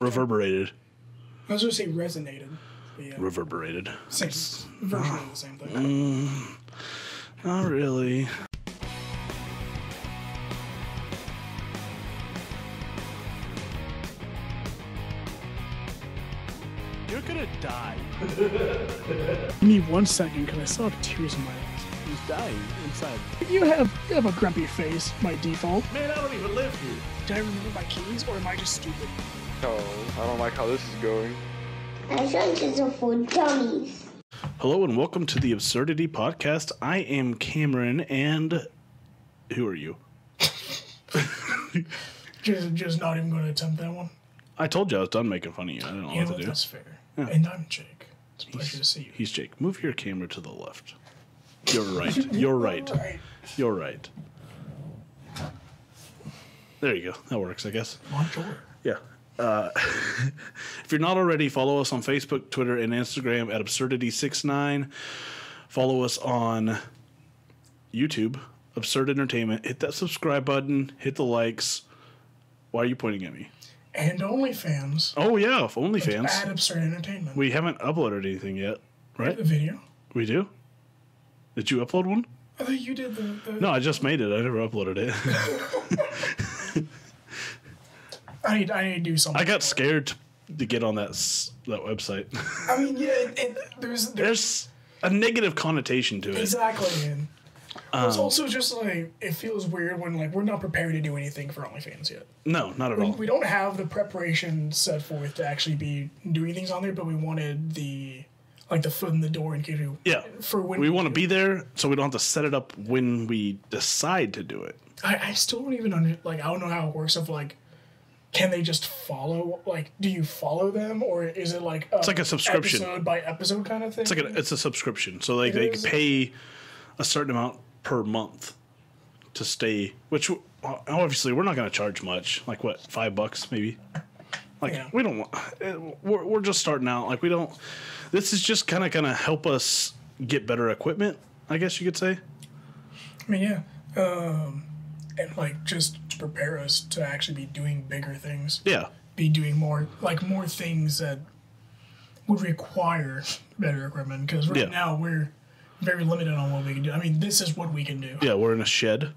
Reverberated. I was going to say resonated. yeah, Reverberated. same version of the same thing. Mm, not really. You're gonna die. Give me one second because I still have tears in my eyes. He's dying inside. You have you have a grumpy face by default. Man, I don't even live here. Did I remember my keys or am I just stupid? Oh, I don't like how this is going. I think it's for dummies. Hello and welcome to the Absurdity Podcast. I am Cameron, and who are you? Just, just not even going to attempt that one. I told you I was done making fun of you. I don't know You know what what? to do. That's fair. And I'm Jake. It's a pleasure to see you. He's Jake. Move your camera to the left. You're right. You're right. You're right. There you go. That works, I guess. Yeah. Uh, if you're not already, follow us on Facebook, Twitter, and Instagram at Absurdity69. Follow us on YouTube, Absurd Entertainment. Hit that subscribe button. Hit the likes. Why are you pointing at me? And OnlyFans. Oh yeah, if At Absurd Entertainment. We haven't uploaded anything yet, right? the video. We do. Did you upload one? I thought you did the. the No, I just made it. I never uploaded it. I need. I need to do something. I got scared to, to get on that that website. I mean, yeah. It, it, there's, there's There's a negative connotation to it. exactly. And Um, it's also just like it feels weird when like we're not prepared to do anything for OnlyFans yet. No, not at We, all. we don't have the preparation set forth to actually be doing things on there, but we wanted the like the foot in the door and give you Yeah. for when We want to be there so we don't have to set it up when we decide to do it. I, I still don't even under like I don't know how it works. Of like, can they just follow? Like, do you follow them or is it like it's like a subscription. episode by episode kind of thing? It's like a, it's a subscription. So like It they is? pay a certain amount per month to stay, which uh, obviously we're not going to charge much. Like what, 5 bucks maybe? Like Yeah. we don't want eh, we're we're just starting out. Like we don't this is just kind of going to help us get better equipment, I guess you could say. I mean, yeah, um, and like just to prepare us to actually be doing bigger things, Yeah. be doing more like more things that would require better equipment. Because right Yeah. now we're very limited on what we can do. I mean, this is what we can do. Yeah, we're in a shed.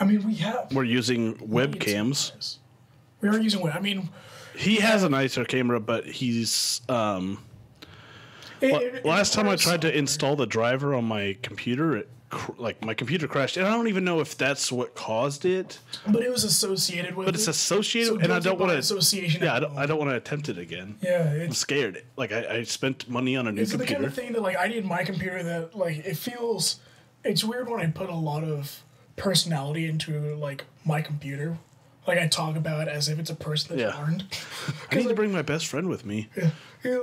I mean, we have We're using webcams. We are using I mean. He has a nicer camera, but he's um it- it- it last time I tried to install the driver on my computer, it cr- like my computer crashed, and I don't even know if that's what caused it. but it was associated with. But it's it. associated, So and I don't want to. association. Yeah, I don't. I don't want to attempt it again. Yeah, I'm scared. Like I, I spent money on a new it's the kind computer. of thing that like I need my computer that like it feels. It's weird when I put a lot of personality into like my computer. Like I talk about it as if it's a person that Yeah. learned. I need to bring my best friend with me. Yeah,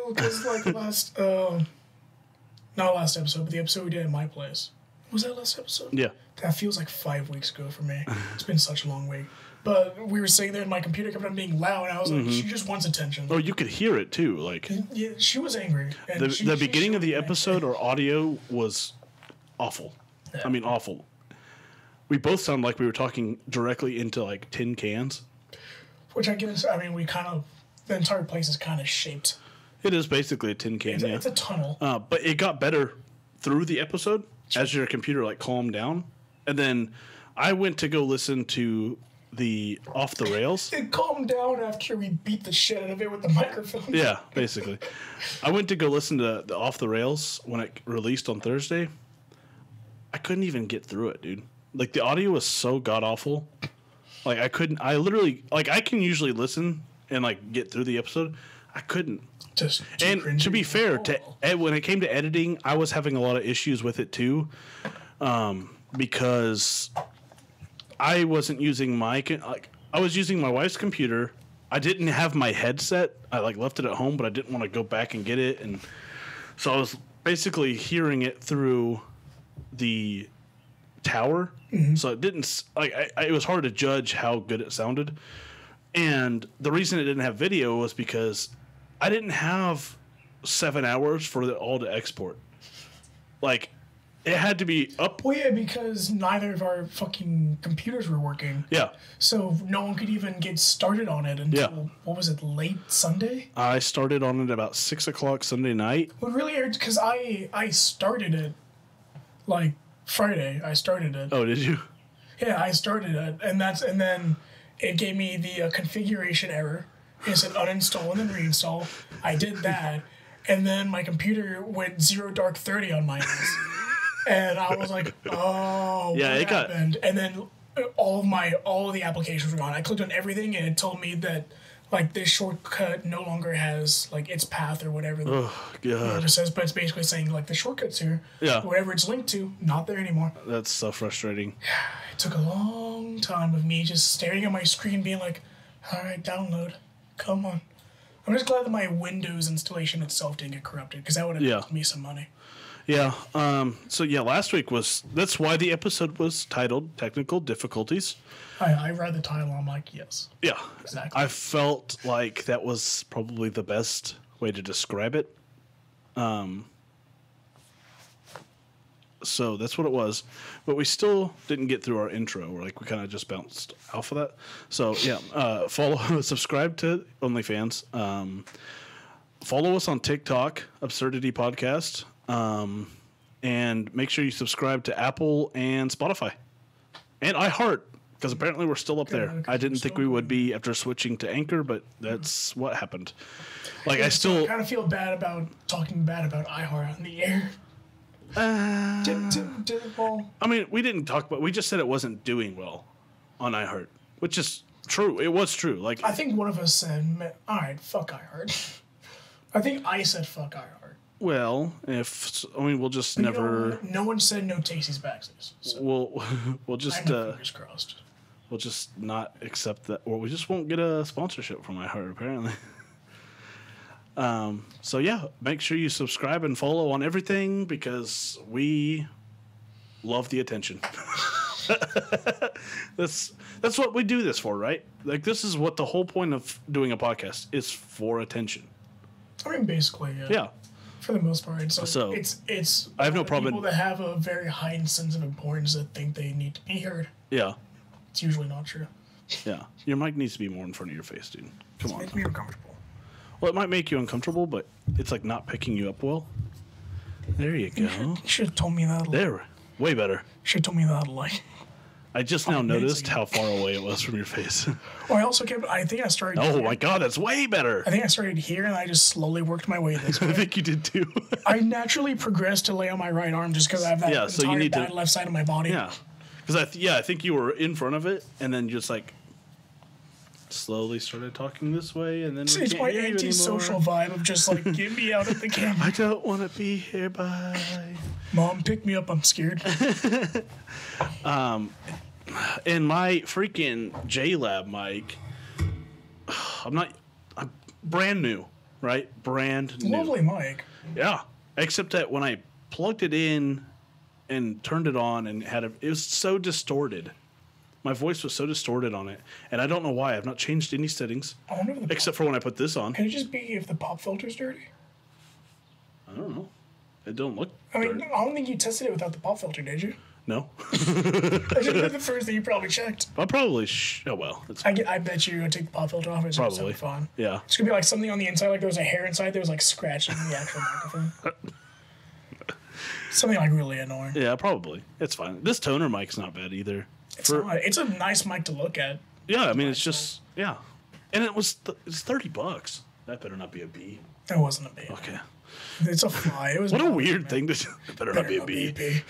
because like last, um, not last episode, but the episode we did at my place. Was that last episode? Yeah, That feels like five weeks ago for me. It's been such a long week. But we were sitting there and my computer kept on being loud, and I was like, she just wants attention. Oh, you could hear it too. Like Yeah, she was angry. And the, she- the she beginning of the me. episode or audio was awful. I mean, awful. We both sound like we were talking directly into like tin cans. Which I guess, I mean, we kind of, the entire place is kind of shaped. It is basically a tin can. It's, yeah. it's a tunnel. Uh, but it got better through the episode as your computer like calmed down, and then I went to go listen to the off the rails. It calmed down after we beat the shit out of it with the microphone. Yeah, basically. I went to go listen to the off the rails when it released on Thursday. I couldn't even get through it, dude. Like the audio was so god awful. Like I couldn't. I literally like I can usually listen and like get through the episode. I couldn't. Just and to be fair, to ed- when it came to editing, I was having a lot of issues with it too, um, because I wasn't using my like I was using my wife's computer. I didn't have my headset. I like left it at home, but I didn't want to go back and get it, and so I was basically hearing it through the tower. Mm-hmm. So it didn't like I, I, it was hard to judge how good it sounded. And the reason it didn't have video was because I didn't have seven hours for it all to export. Like, it had to be up. Well, yeah, because neither of our fucking computers were working, Yeah, so no one could even get started on it until Yeah. what was it, late Sunday? I started on it about six o'clock Sunday night. What really because I I started it like Friday. I started it. Oh, did you? Yeah, I started it, and that's and then it gave me the uh, configuration error. It said uninstall and then reinstall. I did that, and then my computer went zero dark thirty on my ass, and I was like, "Oh, Yeah, it got- And then uh, all of my all of the applications were gone. I clicked on everything, and it told me that like this shortcut no longer has like its path or whatever. Oh It god, just says, but it's basically saying like the shortcuts here, Yeah. whatever it's linked to, not there anymore. that's so frustrating. Yeah. It took a long time of me just staring at my screen, being like, all right, download. Come on. I'm just glad that my Windows installation itself didn't get corrupted because that would have Yeah. cost me some money. Yeah. Um. So yeah, last week was that's why the episode was titled "Technical Difficulties." I, I read the title, I'm like, yes. Yeah, Exactly. I felt like that was probably the best way to describe it. Um, so that's what it was, but we still didn't get through our intro. We're like we kind of just bounced off of that. So yeah, uh, follow, subscribe to OnlyFans. Um, follow us on TikTok, Absurdity Podcast, um, and make sure you subscribe to Apple and Spotify and iHeart because apparently we're still up there. okay, I didn't think we would be after switching to Anchor, but that's what happened. Like I I still, kind of feel bad about talking bad about iHeart on the air. uh, Did, did, did, well, I mean, we didn't talk, but we just said it wasn't doing well on iHeart, which is true. It was true. Like I think one of us said, "Man, all right, fuck iHeart. I think I said fuck iHeart. Well, if I mean, we'll just You never. no one said no Tasty's Backsies. So We'll we'll just uh, fingers crossed. we'll just not accept that, or we just won't get a sponsorship from iHeart apparently. um. So yeah, make sure you subscribe and follow on everything because we love the attention. that's that's what we do this for, right? Like this is what the whole point of doing a podcast is for attention. I mean, basically, yeah. Yeah. For the most part, so, So, it's it's. I have no problem- People that have a very heightened sense of importance that think they need to be heard. Yeah. It's usually not true. Yeah. Your mic needs to be more in front of your face, dude. Come on. Makes me uncomfortable. Well, it might make you uncomfortable, but it's like not picking you up well. There you go. You should have told me that. There. Way better. Should have told me that. Like, I just now noticed how far away it was from your face. oh, I also kept. I think I started. oh my god, that's way better. I think I started here, and I just slowly worked my way this way. I think you did too. I naturally progressed to lay on my right arm just because I have that Yeah, so you need to- left side of my body. yeah. Because I th- yeah, I think you were in front of it, and then just like slowly started talking this way, and then It's, we it's can't my antisocial vibe of just like get me out of the camera. I don't want to be here. Bye. Mom, pick me up. I'm scared. Um, in my freaking JLab mic, I'm not. I'm brand new, right? Brand new. Lovely mic. Yeah. Except that when I plugged it in and turned it on and had a, it was so distorted. My voice was so distorted on it, and I don't know why. I've not changed any settings I wonder if the except for when I put this on. Can it just be if the pop filter's dirty? I don't know. It don't look. I mean, dirty. I don't think you tested it without the pop filter, did you? No. I should be the first thing you probably checked. I'll probably. Sh- oh well. It's I, get, I bet you gonna take the pop filter off. It's probably probably fun. Yeah. It's gonna be like something on the inside, like there was a hair inside. There was like scratching the actual microphone. something like really annoying. Yeah. Probably. It's fine. This Tonor mic's not bad either. It's For- not. It's a nice mic to look at. yeah. I mean, it's just yeah. And it was th- it's thirty bucks. That better not be a B. It wasn't a bee. Okay. It's a fly. It was What a not- weird thing to. It better not be a not B.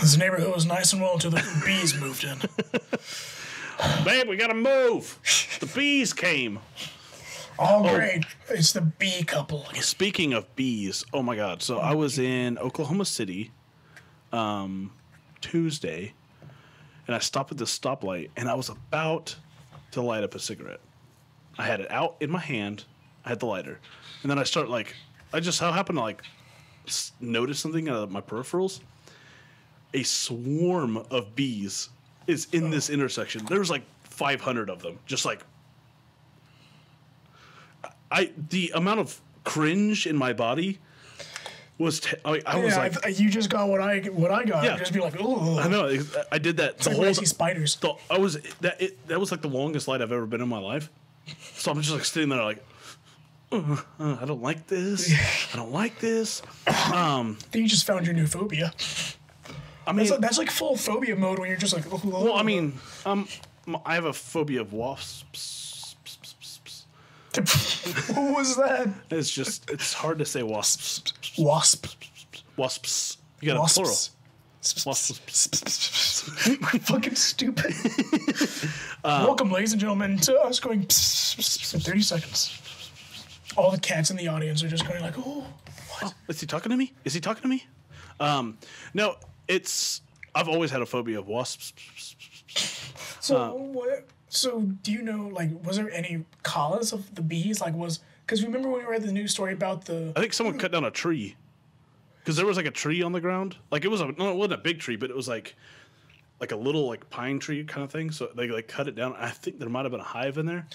this neighborhood was nice and well until the bees moved in. Babe, we gotta move. The bees came. Oh, great! It's the bee couple. Speaking of bees, oh my god! So I was in Oklahoma City, um, Tuesday, and I stopped at this stoplight, and I was about to light up a cigarette. I had it out in my hand. I had the lighter, and then I start like, I just how happened to like notice something out of my peripherals. A swarm of bees is in this intersection. There's like 500 of them, just like I the amount of cringe in my body was te- I, I was like I- you just got what I what I got. Yeah. Just be like, oh, I know I did that It's the like whole see spiders. the, I was that it, that was like the longest light I've ever been in my life. So I'm just like sitting there like "Uh, uh, I don't like this. I don't like this. Um, you just found your new phobia. I mean, That's like, that's like full phobia mode when you're just like, oh, well, I mean, um, I have a phobia of wasps. what was that? It's just it's hard to say wasps. Wasp. Wasps. You got a Wasps. plural. Wasps. Fucking stupid. Uh, Welcome, ladies and gentlemen, to us going in 30 seconds. All the cats in the audience are just going like, oh, Oh, is he talking to me? Is he talking to me? Um, no, it's I've always had a phobia of wasps. So Uh, what? So do you know like was there any cause of the bees? Like was because remember when we read the news story about the I think someone cut down a tree because there was like a tree on the ground. Like it was a no, it wasn't a big tree, but it was like like a little like pine tree kind of thing. So they like cut it down. I think there might have been a hive in there.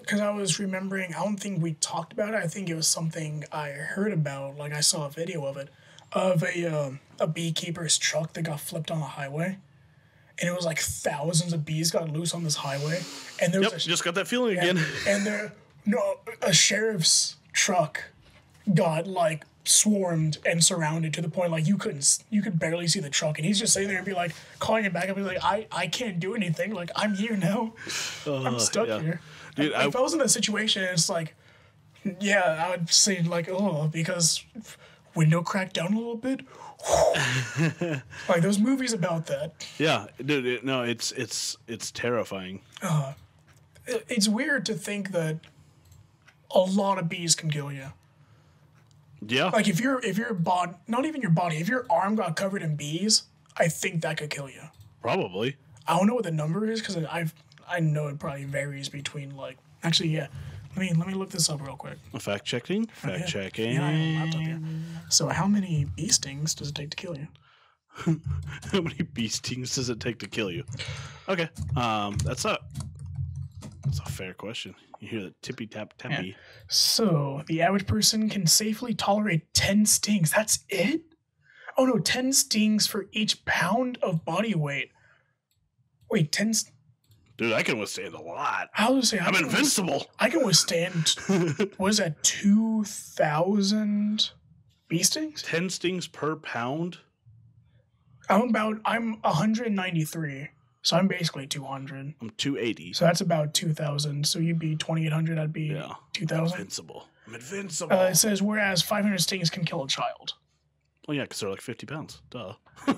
because I was remembering I don't think we talked about it. I think it was something I heard about. Like I saw a video of it of a um a beekeeper's truck that got flipped on the highway. And it was like thousands of bees got loose on this highway, and there Yep, was a, just got that feeling and, again. and there no a sheriff's truck got like swarmed and surrounded to the point like you couldn't you could barely see the truck and he's just sitting there and be like calling it back up and be like I I can't do anything like I'm here now uh, I'm stuck yeah. here Dude, if I- I was in that situation it's like yeah I would say like oh because window cracked down a little bit like those movies about that Yeah, dude. It, no, it's it's it's terrifying. Uh, it- it's weird to think that a lot of bees can kill you Yeah, Like if your if your body, not even your body, if your arm got covered in bees, I think that could kill you. probably. I don't know what the number is because I've I know it probably varies between like actually yeah. Let me let me look this up real quick. Fact checking. Fact Yeah. checking. Yeah, I have a laptop here. So how many bee stings does it take to kill you? How many bee stings does it take to kill you? Okay, um, that's a that's a fair question. You hear the tippy tap tappy. So the average person can safely tolerate ten stings. That's it? Oh no, ten stings for each pound of body weight. Wait, ten. St- Dude, I can withstand a lot. I was say I I'm can invincible. I can withstand what is that two thousand bee stings? Ten stings per pound. I'm about I'm 193, so I'm basically 200. I'm 280. So that's about 2,000. So you'd be 2,800. I'd be Yeah. 2,000. Invincible. I'm invincible. Uh, it says whereas 500 stings can kill a child. oh yeah, because they're like 50 pounds. Duh.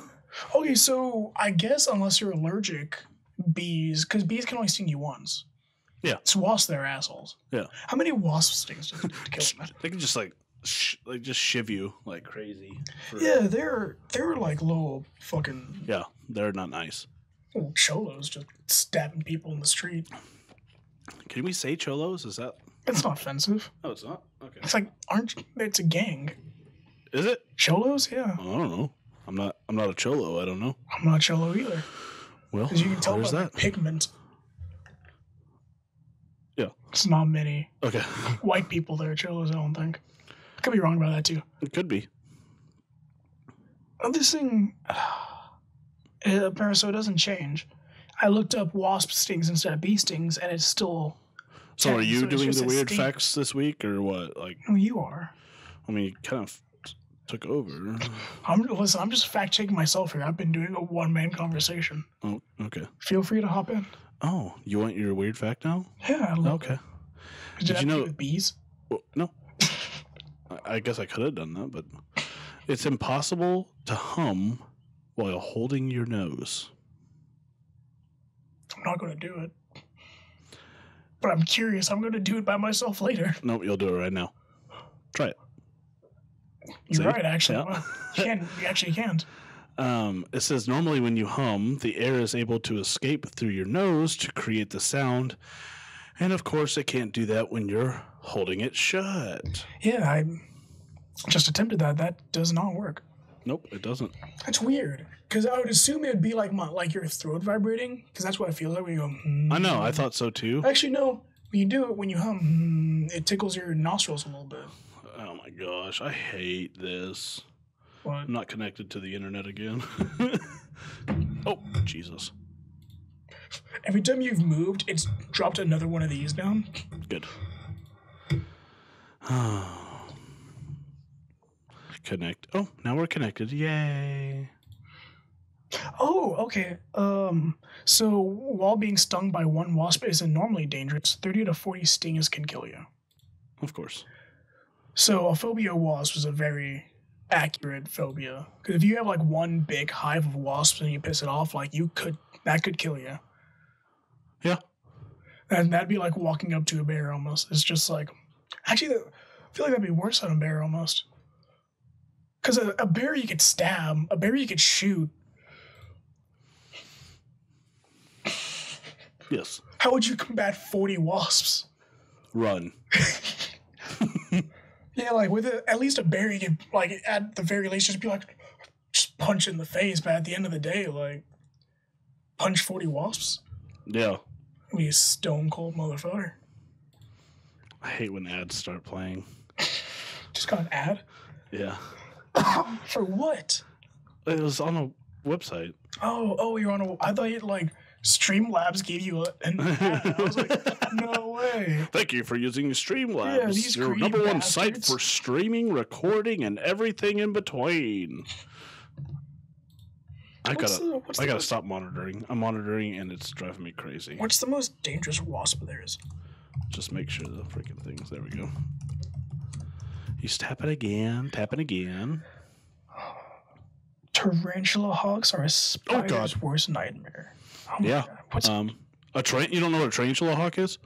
Okay, so I guess unless you're allergic, bees because bees can only sting you once. Yeah. It's wasps. They're assholes. Yeah. How many wasp stings does it kill them? They can just like sh- like just shiv you like crazy. for- Yeah, they're they're like little fucking Yeah, they're not nice. cholos just stabbing people in the street. Can we say cholos? Is that? It's not offensive. Oh, it's not. Okay. It's like aren't you... it's a gang. Is it? Cholos, yeah. I don't know. I'm not. I'm not a cholo. I don't know. I'm not cholo either. Well, Because you can tell by that? pigment. Yeah. It's not many Okay. white people that are cholos, I don't think. I could be wrong about that too. it could be. This thing, apparently, so it doesn't change. I looked up wasp stings instead of bee stings, and it's still. So, are you so doing the weird sting. facts this week, or what? Like, Oh, you are. I mean, kind of took over. I'm listen. I'm just fact checking myself here. I've been doing a one man conversation. Oh, okay. Feel free to hop in. Oh, you want your weird fact now? Yeah, I love Okay. it. Did, Did you have to do know- with bees? Well, no. I- I guess I could have done that, but it's impossible to hum while holding your nose. I'm not going to do it. But I'm curious. I'm going to do it by myself later. Nope, you'll do it right now. Try it. You're See? right, actually. Yeah. Well, you, can, you actually can't. Um, it says normally when you hum, the air is able to escape through your nose to create the sound. And of course, it can't do that when you're holding it shut. Yeah, I just attempted that. That does not work. Nope, it doesn't. That's weird. Because I would assume it would be like my like your throat vibrating. Because that's what it feels like when you go. "Hmm." I know, I thought so too. Actually, no. When you do it, when you hum, hmm, it tickles your nostrils a little bit. Oh my gosh, I hate this. What? I'm not connected to the internet again. oh, Jesus. Every time you've moved, it's dropped another one of these down. Good. Connect. Oh, now we're connected. Yay. Oh, okay. Um, so while being stung by one wasp isn't normally dangerous, 30 to 40 stings can kill you. Of course. So a phobia wasp is a very accurate phobia. Because if you have like one big hive of wasps and you piss it off, like you could, that could kill you. Yeah. And that'd be like walking up to a bear almost. It's just like, actually, I feel like that'd be worse than a bear almost. Because a, a bear you could stab, a bear you could shoot. Yes. How would you combat 40 wasps? Run. Yeah, like with a, at least a bear, you could like at the very least just be like, just punch in the face. But at the end of the day, like, punch 40 wasps. Yeah. Be a stone cold motherfucker. I hate when ads start playing. Just got an ad Yeah. for what? It was on a website. Oh, oh, you're on a. I thought you like Streamlabs gave you a, an ad. I was like, no way. Thank you for using Yeah, Streamlabs, these your number one site for streaming, recording, and everything in between. I What's gotta, the- I gotta most- stop monitoring. I'm monitoring, and it's driving me crazy. What's the most dangerous wasp there is? Just make sure the freaking things. There we go. He's tapping again, tapping again. Tarantula hawks are a oh, spider's God. worst nightmare. Oh Yeah. What's, Um, a train. You don't know what a tarantula hawk is?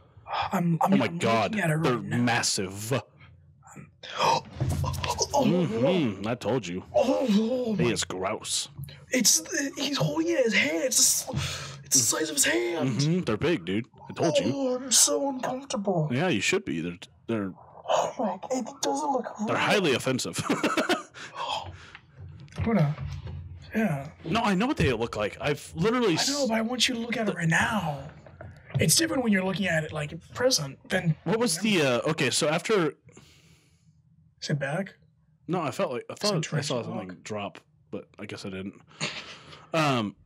I'm, I'm, Oh my I'm god, looking at it they're now. massive. Oh, Mhm, I told you. oh, oh He is gross. It's he's holding it in his hand. It's it's the size of his hand. hmm They're big, dude. I told you. Oh, I'm so uncomfortable. Yeah, you should be. They're they're Oh my! It doesn't look. they're highly offensive. What a- Yeah, no, I know what they look like. I've literally. I know, but I want you to look at it right now. It's different when you're looking at it like present. than. what was the uh, okay? So after Is it back. no, I felt like I thought I saw something hawk. drop, but I guess I didn't. Um,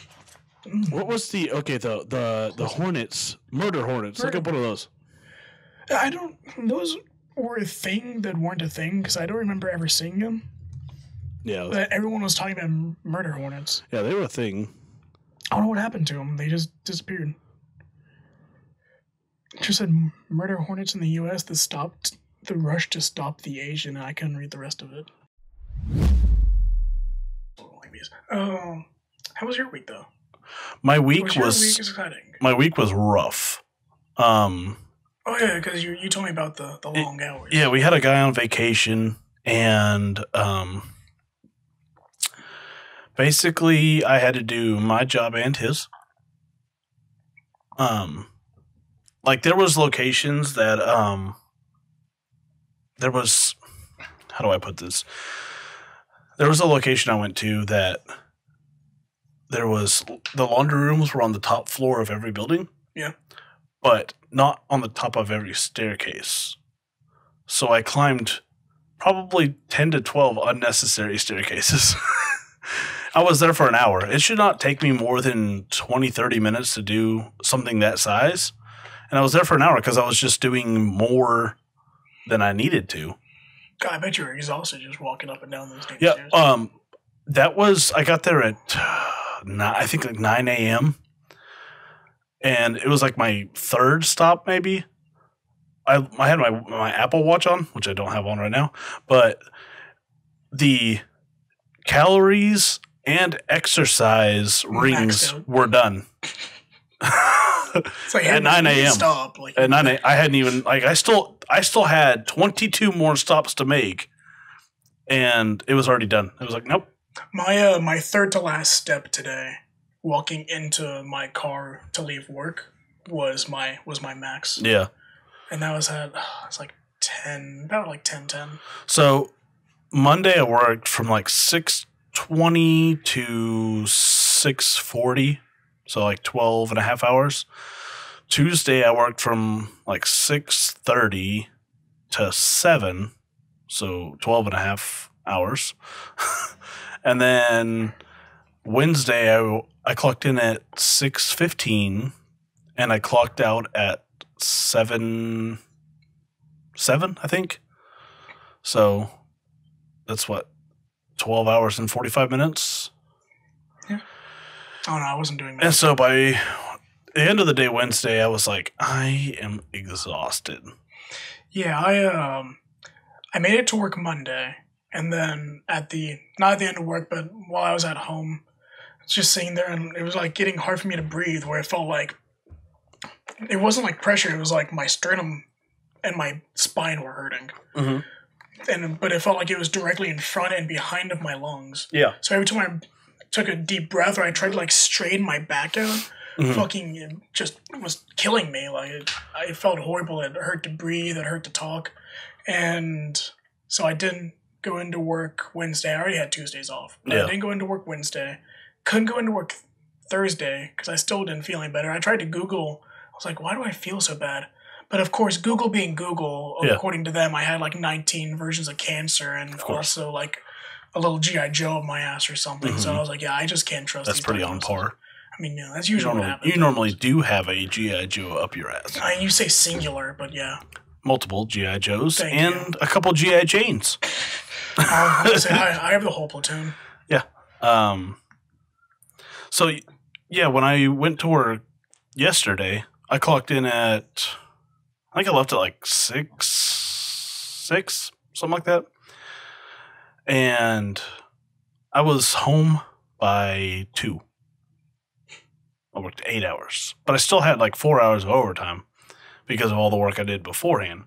what was the okay? The the the hornets, murder hornets. Look Murder- up one of those. I don't. Those were a thing that weren't a thing because I don't remember ever seeing them. Yeah, But everyone was talking about murder hornets. yeah, they were a thing. I don't know what happened to them. They just disappeared. It just said murder hornets in the U.S. that stopped the rush to stop the Asian. and I couldn't read the rest of it. Oh, how was your week though? My week was was week exciting? my week was rough. Um, Oh yeah, because you you told me about the the long hours. yeah, we had a guy on vacation, and um, basically, I had to do my job and his. Um, like there was locations that um, there was, how do I put this? There was a location I went to that there was the laundry rooms were on the top floor of every building. Yeah. But not on the top of every staircase. So I climbed probably 10 to 12 unnecessary staircases. I was there for an hour. It should not take me more than 20, 30 minutes to do something that size. And I was there for an hour because I was just doing more than I needed to. God, I bet you were exhausted just walking up and down those damn Yeah. stairs. Um, that was I got there at nine, I think like nine a.m. and it was like my third stop maybe. I I had my my Apple Watch on, which I don't have on right now, but the calories and exercise rings were done. like at 9 a.m.. Stop. Like and I I hadn't even like I still I still had 22 more stops to make and it was already done. It was like, nope. My uh, my third to last step today, walking into my car to leave work, was my was my max, Yeah. and that was at it's like ten, about like 10, 10. So Monday I worked from like 6:20 to 6:40, so like 12 and a half hours. Tuesday I worked from like 6:30 to 7, so 12 and a half hours. and then Wednesday, I, I clocked in at 6.15 and I clocked out at 7, 7, I think. So that's what, 12 hours and 45 minutes? Yeah. Oh no, I wasn't doing that. And so by the end of the day, Wednesday, I was like, I am exhausted. Yeah, I um, I made it to work Monday, and then at the not at the end of work, but while I was at home, just sitting there, and it was like getting hard for me to breathe. Where it felt like it wasn't like pressure; it was like my sternum and my spine were hurting. Mhm. And but it felt like it was directly in front and behind of my lungs. Yeah. So every time I took a deep breath or I tried to like straighten my back out, Mhm. fucking it just was killing me. Like it, I felt horrible. It hurt to breathe. It hurt to talk, and so I didn't go into work Wednesday. I already had Tuesdays off. But Yeah. I didn't go into work Wednesday. Couldn't go into work Thursday because I still didn't feel any better. I tried to Google. I was like, why do I feel so bad? But of course, Google being Google, Yeah. according to them, I had like 19 versions of cancer and also like a little GI Joe of my ass or something. So Mhm. I was like, yeah, I just can't trust. That's pretty on par. I mean, yeah, that's usually what normally, happens. you normally do have a GI Joe up your ass. I mean, you say singular, but yeah. Multiple GI Joes Thank and a couple GI Janes. I, say, I, I have the whole platoon. Um. So, yeah, when I went to work yesterday, I clocked in at. I think I left at like six, six, something like that, and I was home by two. I worked eight hours, but I still had like four hours of overtime because of all the work I did beforehand.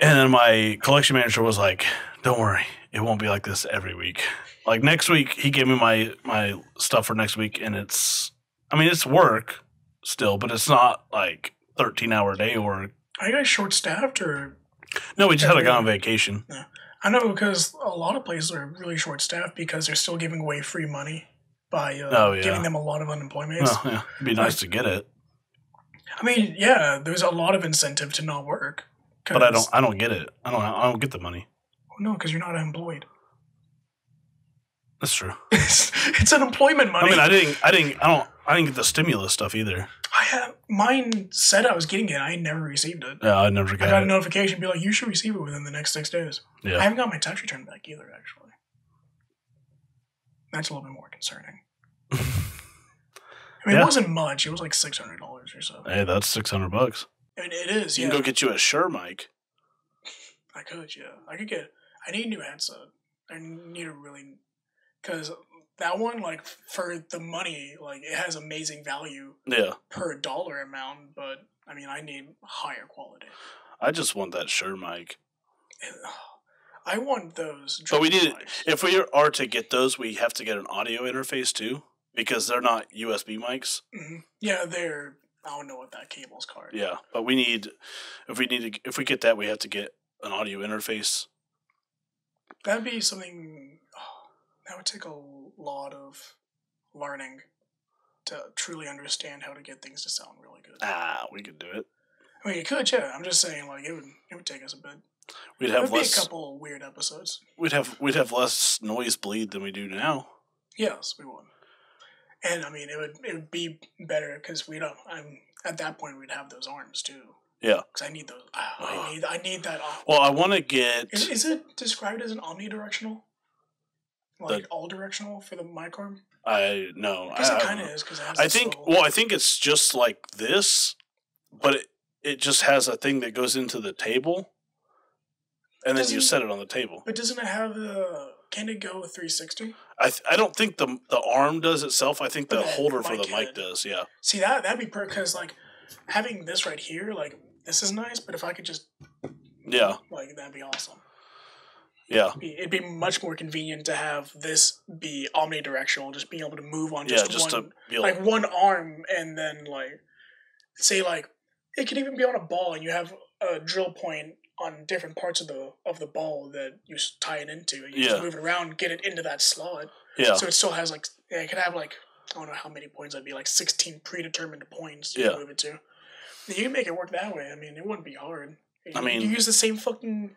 And then my collection manager was like, "Don't worry, it won't be like this every week. Like next week, he gave me my my stuff for next week, and it's, I mean, it's work still, but it's not like thirteen hour day work. Are you guys short staffed or? No, we just had to go on vacation. Yeah. I know because a lot of places are really short staffed because they're still giving away free money by uh, Oh, yeah. giving them a lot of unemployment. Well, yeah, it'd be nice to get it, I mean, yeah, there's a lot of incentive to not work. but I don't. I don't get it. I don't. I don't get the money. No, because you're not employed. That's true. It's, it's unemployment money. I mean, I didn't. I didn't. I don't. I didn't get the stimulus stuff either. I have mine said I was getting it. I never received it. Yeah, I never got. I got, got a notification be like, you should receive it within the next six days. Yeah. I haven't got my tax return back either, actually. That's a little bit more concerning. I mean, Yeah. it wasn't much. It was like six hundred dollars or so. Hey, that's six hundred bucks. I mean, it is. You Yeah, can go get you a Shure mic. I could. Yeah, I could get. I need a new headset. I need a really, because that one, like for the money, like it has amazing value Yeah, per dollar amount. But I mean, I need higher quality. I just want that Shure mic. I want those. But we need mics. if we are to get those, we have to get an audio interface too because they're not USB mics. Mhm. Yeah, they're. I don't know what that cable's called. Yeah, but we need if we need to if we get that, we have to get an audio interface. That'd be something. That would take a lot of learning to truly understand how to get things to sound really good. Ah, we could do it. I mean, it could, yeah. I'm just saying, like, it would. It would take us a bit. We'd have be a less. couple weird episodes. We'd have we'd have less noise bleed than we do now. Yes, we would. And I mean, it would. It would be better because we don't. I'm at that point. We'd have those arms too. Yeah. Because I need those. ah, I need. I need that. uh, Well, I want to get. Is, is it described as an omnidirectional? Like The- all directional for the mic arm? I no. I guess I, it kind of is because. I think. little- Well, I think it's just like this, but it it just has a thing that goes into the table, and then you set it on the table. But doesn't it have the? Can it go 360? I th- I don't think the the arm does itself. I think the Okay, holder for mic the mic does. Yeah. See that that'd be perfect because like having this right here, like this is nice. But if I could just Yeah. like that'd be awesome. Yeah. Be, it'd be much more convenient to have this be omnidirectional, just being able to move on Yeah. just, Just one able, like one arm and then like say like it could even be on a ball and you have a drill point on different parts of the of the ball that you tie it into and you Yeah. just move it around get it into that slot yeah. so it still has like yeah, it could have like I don't know how many points that'd be like 16 predetermined points you Yeah. move it to you can make it work that way I mean it wouldn't be hard I mean- you use the same fucking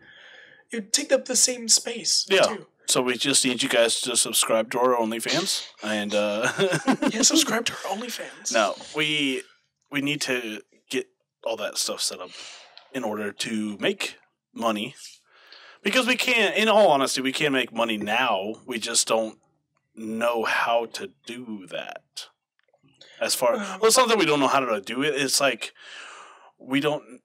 take up the same space. Yeah. Too. So we just need you guys to subscribe to our OnlyFans, and uh, Yeah. Subscribe to our OnlyFans. no, we we need to get all that stuff set up in order to make money, because we can't. In all honesty, we can't make money now. We just don't know how to do that. As far Um, well, it's not that we don't know how to do it. It's like we don't.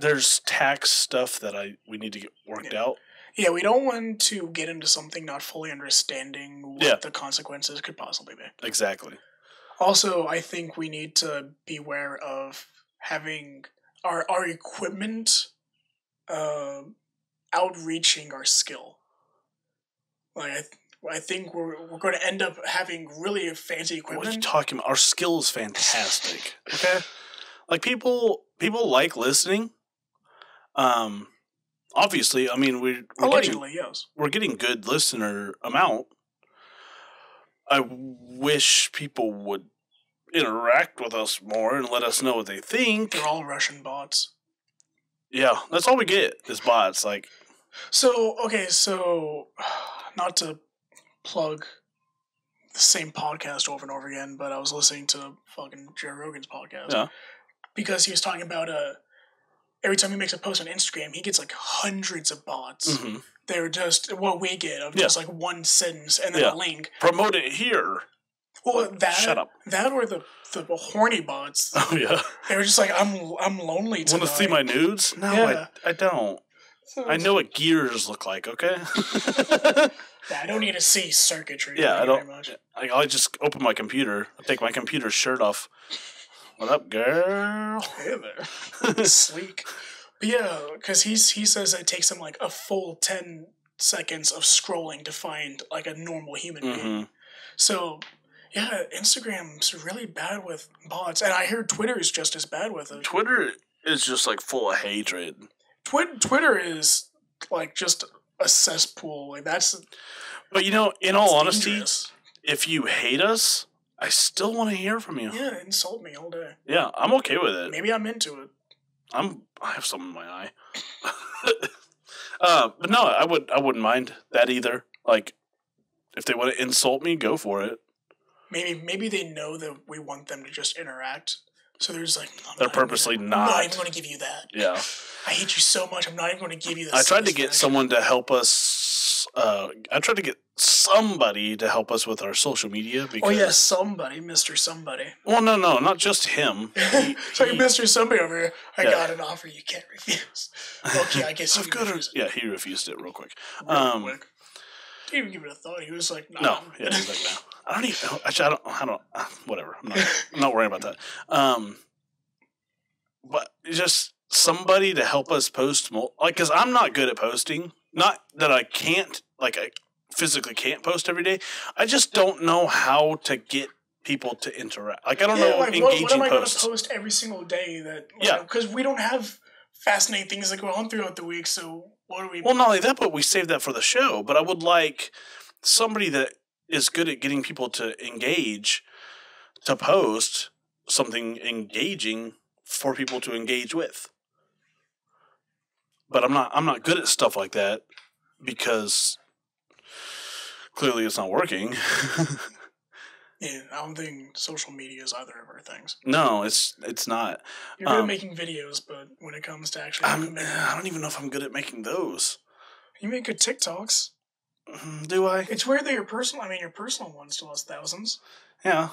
There's tax stuff that I we need to get worked out. Yeah, we don't want to get into something not fully understanding what Yeah. the consequences could possibly be. Exactly. Also, I think we need to beware of having our our equipment uh, outreaching our skill. Like I, th- I think we're we're going to end up having really fancy equipment. What are you talking about? Our skill is fantastic. Okay, like people people like listening. Um, obviously, I mean we we're getting, Allegedly, yes. we're getting good listener amount. I wish people would interact with us more and let us know what they think. They're all Russian bots. Yeah, that's all we get is bots. Like, So okay, so not to plug the same podcast over and over again, but I was listening to fucking Joe Rogan's podcast Yeah. because he was talking about uh every time he makes a post on Instagram, he gets like hundreds of bots. mhm. They're just what we get of Yeah. just like one sentence and then Yeah. a link. promote it here. Well, that Shut up. that or the the horny bots. Oh yeah, They were just like, I'm I'm lonely want to see my nudes? No, Yeah. I I don't. So I know what gears look like. Okay. Yeah, I don't need to see circuitry. Yeah, I don't. Very much. I, I just open my computer. I take my computer shirt off. What up, girl? Hey there. sleek. But yeah, because he's he says it takes him like a full ten seconds of scrolling to find like a normal human being. hmm So yeah, Instagram's really bad with bots, and I hear Twitter is just as bad with it. Twitter is just like full of hatred. Twi- Twitter is like just a cesspool. Like that's But you know, in all honesty, dangerous. if you hate us, I still want to hear from you. yeah, insult me all day. Yeah, I'm okay with it. Maybe I'm into it. I'm. I have some in my eye. uh, but no, I would. I wouldn't mind that either. Like, if they want to insult me, go for it. Maybe maybe they know that we want them to just interact. So there's like They're not purposely gonna- I'm not not. even going to give you that. Yeah. I hate you so much. I'm not even going to give you this. I tried to get someone to help us. Uh, I tried to get somebody to help us with our social media because. Oh yeah, somebody, Mister Somebody. Well, no, no, not just him. He- Sorry, he- Mister Somebody over here. I Yeah. got an offer you can't refuse. Okay, I guess I've got a, refuse it yeah, he refused it real quick. real Um, quick. Didn't even give it a thought. He was like, nah, no, yeah, he's like, no. I don't even. Actually, I don't. I don't. uh, Whatever. I'm not. I'm not worrying about that. Um, but just somebody to help us post more, like, because I'm not good at posting. Not that I can't, like, I physically can't post every day. I just don't know how to get people to interact. Like, I don't yeah, know like what, engaging what am I going to post every single day? That Yeah. because we don't have fascinating things that go on throughout the week. So what do we? Well, not only that, but we save that for the show. But I would like somebody that is good at getting people to engage to post something engaging for people to engage with. But I'm not I'm not good at stuff like that because clearly it's not working. yeah, I don't think social media is either of our things. no, it's it's not. You're good at Um, making videos, but when it comes to actually I'm, I don't even know if I'm good at making those. you make good TikToks. Mm, Do I? It's weird that your personal. I mean, your personal one still has thousands. Yeah.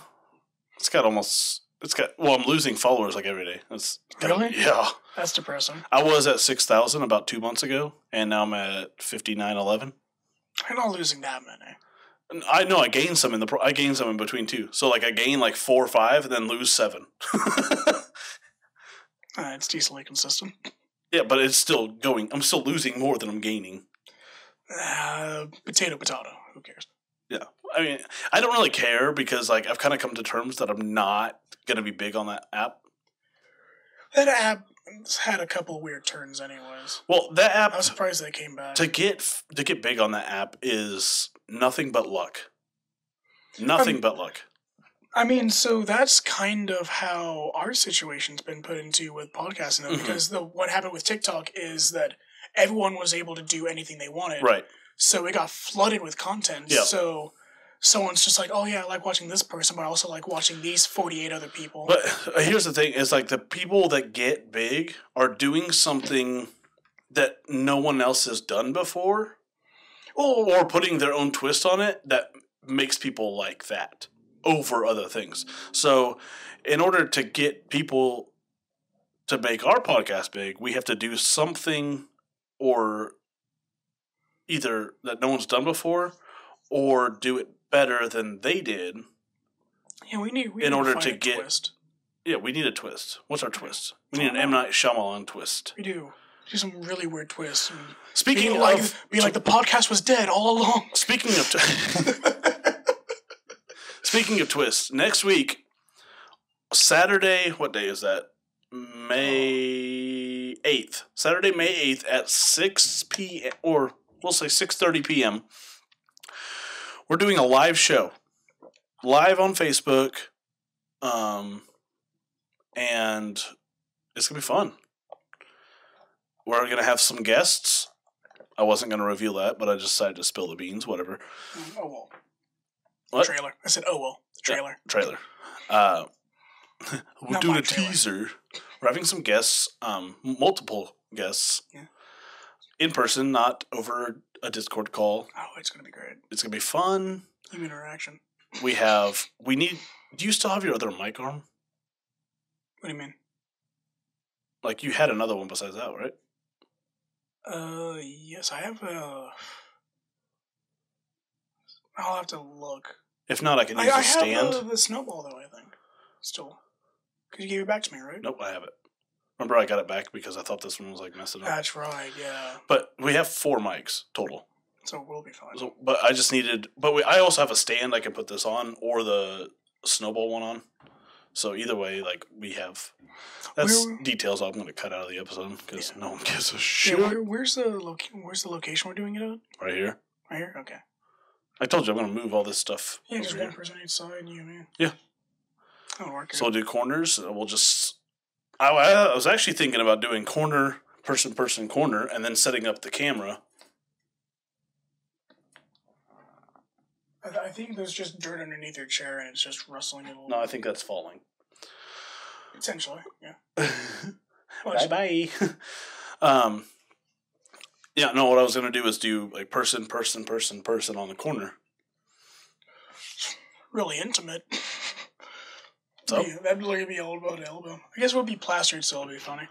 It's got almost it's got well, I'm losing followers like every day. That's Really? Yeah. That's depressing. I was at six thousand about two months ago, and now I'm at fifty nine eleven. You're not losing that many. I know I gained some in the pro- I gained some in between too. So like I gain like four or five, and then lose seven. Uh, it's decently consistent. yeah, but it's still going. I'm still losing more than I'm gaining. Uh, potato, potato. Who cares? Yeah, I mean I don't really care because like I've kind of come to terms that I'm not gonna be big on that app. That app had a couple weird turns, anyways. Well, that app. I app was surprised they came back. to get to get big on that app is nothing but luck. Nothing Um, but luck. I mean, so that's kind of how our situation's been put into with podcasting, though, Mhm. because the what happened with TikTok is that everyone was able to do anything they wanted. Right. So it got flooded with content. Yeah. So someone's just like, oh yeah, I like watching this person, but I also like watching these 48 other people. But uh, here's the thing: is like the people that get big are doing something that no one else has done before, oh, or putting their own twist on it that makes people like that over other things. So, in order to get people to make our podcast big, we have to do something or either that no one's done before or do it better than they did. yeah, we need we in need order to a get- twist. Yeah, we need a twist. What's our twist? We need an. M Night Shyamalan twist. We do. Do some really weird twists. And Speaking being like, of being like the podcast was dead all along. speaking of speaking of twists, next week, Saturday. What day is that? May eighth. Saturday, May eighth at six p. or we'll say six thirty p.m. We're doing a live show, live on Facebook, um, and it's gonna be fun. We're gonna have some guests. I wasn't gonna reveal that, but I just decided to spill the beans. Whatever. Oh well. What? Trailer. I said, oh well. Trailer. trailer. Uh, we're Not doing a trailer. teaser. We're having some guests, um, multiple guests, Yeah. in person, not over a Discord call. Oh, it's gonna be great. It's gonna be fun. Human interaction. We have. We need. Do you still have your other mic arm? What do you mean? Like you had another one besides that, right? Uh, yes, I have a. I'll have to look. If not, I can use I a stand. have the, the snowball though. I think still, because you gave it back to me, right? Nope, I have it. Remember, I got it back because I thought this one was like messing up. That's right. Yeah. But we have four mics total. So we'll be fine. So, but I just needed. But we, I also have a stand I can put this on, or the snowball one on. So either way, like we have. That's Where- details I'm going to cut out of the episode because no one gives a Yeah, shit. where, where's the location? Where's the location we're doing it at? right here. Right here. Okay. I told you I'm going to move all this stuff. Yeah, just over one here. person each side. You me. Yeah. That'll work. So we'll do corners. We'll just. I, I was actually thinking about doing corner, person, person, corner, and then setting up the camera. I, think there's just dirt underneath your chair and it's just rustling a little. No, I think that's falling. Potentially, yeah. bye bye. um, yeah, no. What I was gonna do is do like person, person, person, person on the corner. really intimate. So? Yeah, that'd literally be elbow to elbow. I guess it would be plastered, so it'd be funny.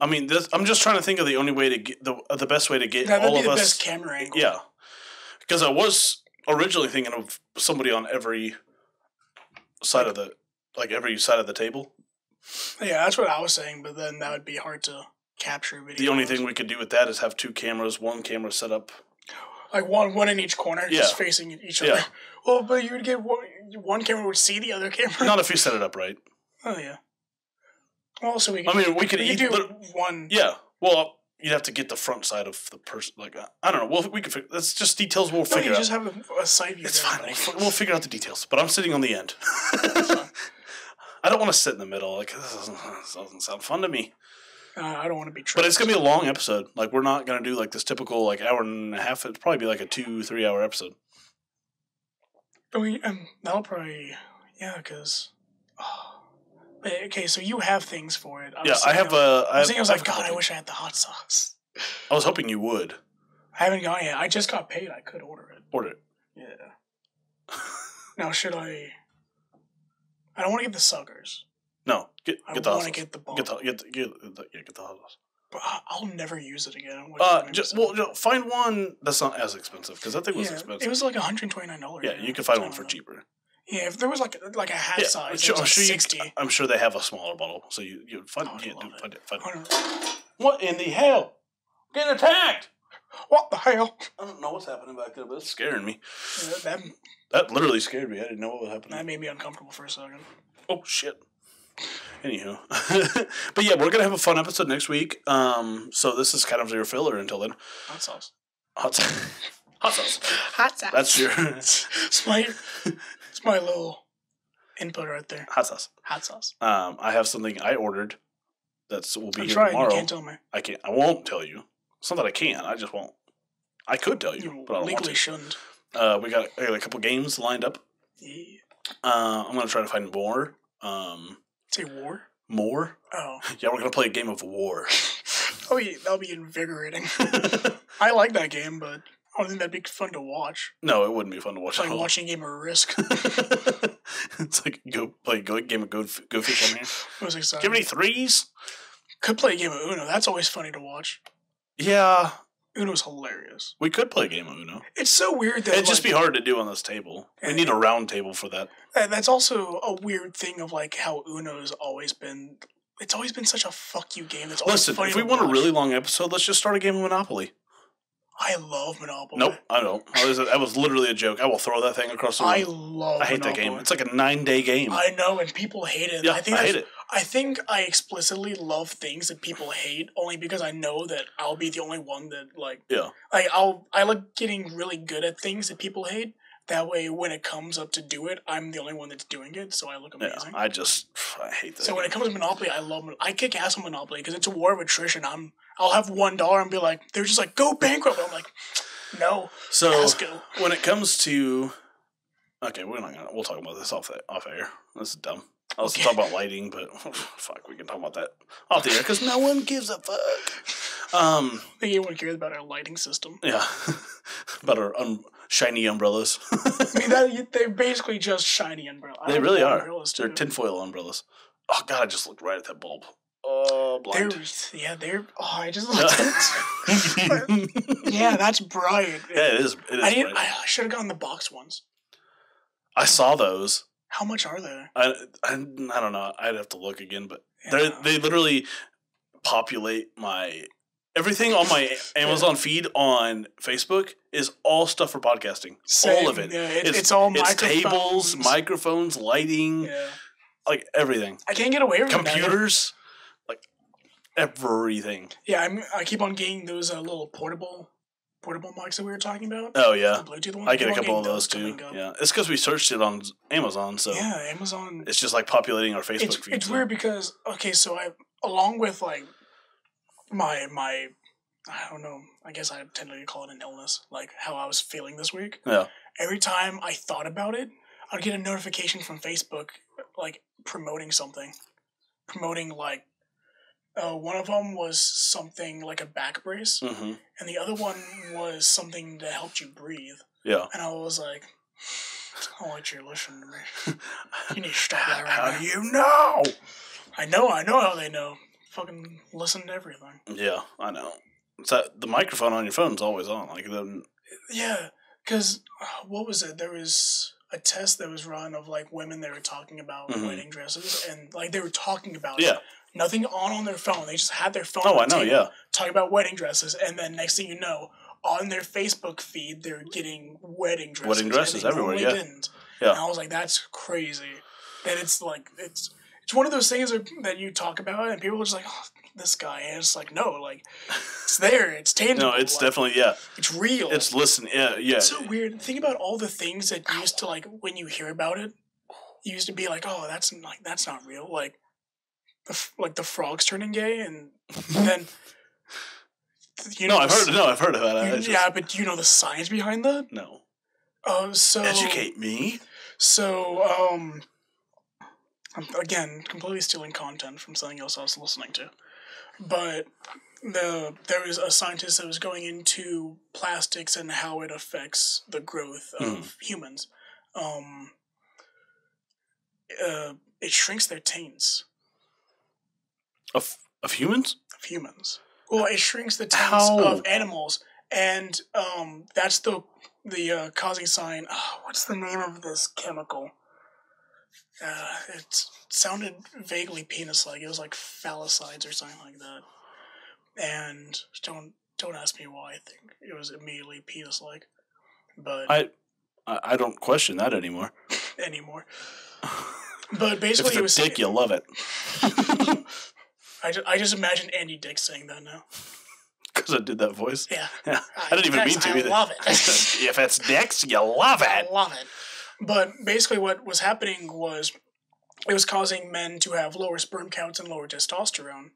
I mean, this, I'm just trying to think of the only way to get the uh, the best way to get that'd all be of the us. best camera angle. yeah, because I was originally thinking of somebody on every side of the like every side of the table. Yeah, that's what I was saying, but then that would be hard to capture video. The only thing we could do with that is have two cameras, one camera set up. Like one one in each corner, Yeah. just facing each other. Yeah. Well, but you would get one one camera would see the other camera. Not if you set it up right. Oh yeah. Well, so we I mean, we could eat. do one. Yeah. Well, you'd have to get the front side of the person. Like I don't know. Well, we could. Fig- that's just details we'll No, figure you out. just have a, a side view. It's fine. We'll, we'll figure out the details. But I'm sitting on the end. I don't want to sit in the middle. Like this doesn't, this doesn't sound fun to me. Uh, I don't want to be. True. But it's gonna be a long episode. Like we're not gonna do like this typical like hour and a half. It'd probably be like a two three hour episode. But we um, that'll probably yeah, because. okay, so you have things for it. I Yeah, I have a. I was thinking, I was have like, God, I wish I had the hot sauce. I was hoping you would I haven't got it yet. I just got paid. I could order it. order it. Yeah. now, should I? I don't want to get the suckers. No, get I get the hot want to get the bulk. Get the get the, get the, yeah, get the hot but I- I'll never use it again. What Uh, just well, ju- find one that's not as expensive because that thing was yeah, expensive. it was like one hundred twenty nine dollars. yeah, you can find one for cheaper. Yeah, if there was like like a half Yeah, size, it was I'm like sure you- sixty. I'm sure they have a smaller bottle, so you you find Oh, I yeah, love it. find it. Find it. What in the hell? Getting attacked! What the hell? I don't know what's happening back there, but it's scaring me. Yeah, that That literally scared me. I didn't know what was happening. that made me uncomfortable for a second. Oh shit. Anywho, but yeah, we're gonna have a fun episode next week. Um, so this is kind of your filler until then. Hot sauce. Hot sauce. Hot sauce. Hot sauce. That's your it's my it's my little input right there. hot sauce. Hot sauce. Um, I have something I ordered. That's will be I'm here trying. You can't tell me. I can't. I won't tell you. It's not that I can't. I just won't. I could tell you, You but I don't want legally to. shouldn't. Uh, we got, I got a couple games lined up. Yeah. Uh, I'm gonna try to find more. Um, Say war. more. Oh, Yeah, we're gonna play a game of war. oh, yeah, that'll be invigorating. I like that game, but I don't think that'd be fun to watch. no, it wouldn't be fun to watch. It's like watching a game of Risk. it's like go play go game of go go fish on here. It was exciting. Give me threes. Could play a game of Uno. That's always funny to watch. Yeah, Uno's hilarious. we could play a game of Uno. It's so weird that It'd just like, be hard to do on this table. We need a round table for that. And that's also a weird thing of like how Uno's always been. It's always been such a fuck you game. That's always Listen, if we want a really long episode, let's just start a game of Monopoly. I love Monopoly. Nope, I don't. That was, that was literally a joke. I will throw that thing across the room. I love. I, hate that game. It's like a nine day game. I know, and people hate it. yeah, I I, hate it. I think I explicitly love things that people hate only because I know that I'll be the only one that like Yeah. like I'll I like getting really good at things that people hate. That way when it comes up to do it, I'm the only one that's doing it, so I look Yeah, amazing. I just I hate that. so when it comes to Monopoly, I love I kick ass on Monopoly because it's a war of attrition. I'm I'll have one dollar and be like, they're just like go bankrupt. I'm like, no, so when it comes to okay, we're not gonna we'll talk about this off the, off air. This is dumb. I was Okay. talking about lighting, but fuck, we can talk about that off the air because no one gives a fuck. Um, I think anyone cares about our lighting system. yeah, about our shiny umbrellas. I mean, that, they're basically just shiny umbrellas. They really are. umbrellas, They're tinfoil umbrellas. Oh god, I just looked right at that bulb. Oh, They're blind. yeah, they're oh, I just looked at yeah, that's bright. yeah, it is. It is. I I, I should have gotten the box ones. I saw those. How much are they? I, I, I don't know. I'd have to look again, but they Yeah. they literally populate my everything on my Amazon feed on Facebook is all stuff for podcasting. Same, all of it. yeah, it- it's all it's tables, microphones. microphones, lighting, Yeah, like everything. I can't get away from that. Computers, like everything. Yeah, I'm, I keep on getting those uh, little portable portable mics that we were talking about. Oh yeah, The Bluetooth ones. I get a couple of getting those too. Yeah, it's because we searched it on Amazon, so Yeah, Amazon. it's just like populating our Facebook It's feed. it's so- weird because okay, so I along with like my my I don't know. I guess I tend to call it an illness, like how I was feeling this week. Yeah. Every time I thought about it, I'd get a notification from Facebook, like promoting something, promoting like. Uh, one of them was something like a back brace, Mhm. and the other one was something that helped you breathe. Yeah. And I was like, I want you to listen to me. You need to stop that right How now. do you know? I know, I know how they know. Fucking listen to everything. Yeah, I know. So the microphone on your phone's always on. Like the Yeah, because what was it? There was a test that was run of like women that were talking about Mhm. wedding dresses, and like they were talking about yeah. it. Nothing on on their phone. They just had their phone. Oh, I know. Yeah. Talking about wedding dresses, and then next thing you know, on their Facebook feed, they're getting wedding dresses. Wedding and dresses everywhere, yeah. Didn't. Yeah. And I was like, that's crazy. That it's like it's it's one of those things that, that you talk about, and people are just like, oh, this guy, and it's like, no, like it's there, it's tangible. No, it's like, definitely yeah. it's real. It's listen. Yeah, yeah. It's so weird. Think about all the things that used to like when you hear about it, you used to be like, "Oh, that's like that's not real." Like the like the frogs turning gay, and then you know. no, I've the heard. No, I've heard of that. You- just, yeah, but do you know the science behind that? No. Uh, so Educate me. So um, I'm again completely stealing content from something else I was listening to, but the there was a scientist that was going into plastics and how it affects the growth of Mhm. humans. Um, uh, it shrinks their taints Of of humans? of humans. Well, it shrinks the How? of animals, and um, that's the the uh, causing sign. Oh, what's the name of this chemical? Uh, it sounded vaguely penis-like. It was like phallicides or something like that. And don't don't ask me why I think it was immediately penis-like, but I I, don't question that anymore. anymore. But If basically, it's it a was. dick, you love it. I just, I just imagine Andy Dick saying that now. Because I did that voice. Yeah, Yeah. I didn't even mean to I either. love it. if it's dicks, you love it. I love it. But basically, what was happening was it was causing men to have lower sperm counts and lower testosterone.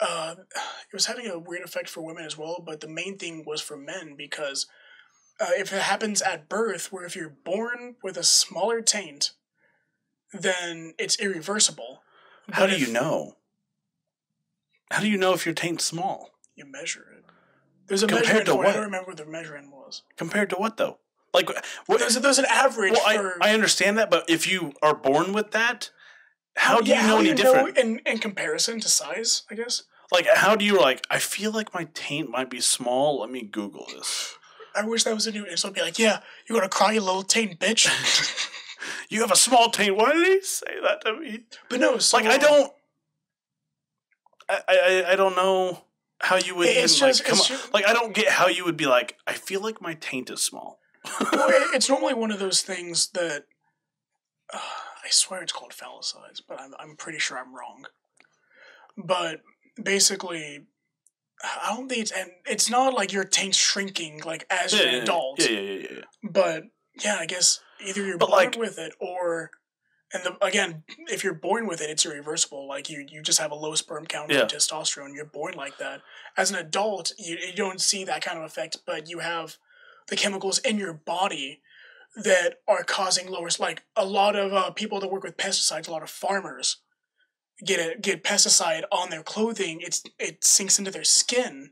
uh, it was having a weird effect for women as well, but the main thing was for men because uh, if it happens at birth, where if you're born with a smaller taint, then it's irreversible. How But do if you know? How do you know if your taint's small? You measure it. There's a Compared to what? I don't remember what the measuring was. Compared to what though? Like what? There's, there's an average Well, I, for. I understand that, but if you are born with that, how do yeah, you know any you different? Know in, in comparison to size, I guess. Like, how do you like? I feel like my taint might be small. Let me Google this. I wish that was a new answer. I'd be like, yeah, you gonna cry, you little taint bitch. You have a small taint. Why did he say that to me? but no, so, Like, I don't. I I, I don't know how you would. It's even, just- like, come it's on. ju- like I don't get how you would be like. I feel like my taint is small. well, it's normally one of those things that uh, I swear it's called phallicides, but I'm I'm pretty sure I'm wrong. But basically, I don't think it's and it's not like your taint's shrinking like as you're an adult. Yeah, yeah, yeah, yeah. yeah. But yeah, I guess either you're But, born like- with it or. And the, again, if you're born with it, it's irreversible. Like you, you just have a low sperm count Yeah. and testosterone. You're born like that. As an adult, you, you don't see that kind of effect, but you have the chemicals in your body that are causing lower. Like a lot of uh, people that work with pesticides, a lot of farmers get a, get pesticide on their clothing. It's it sinks into their skin,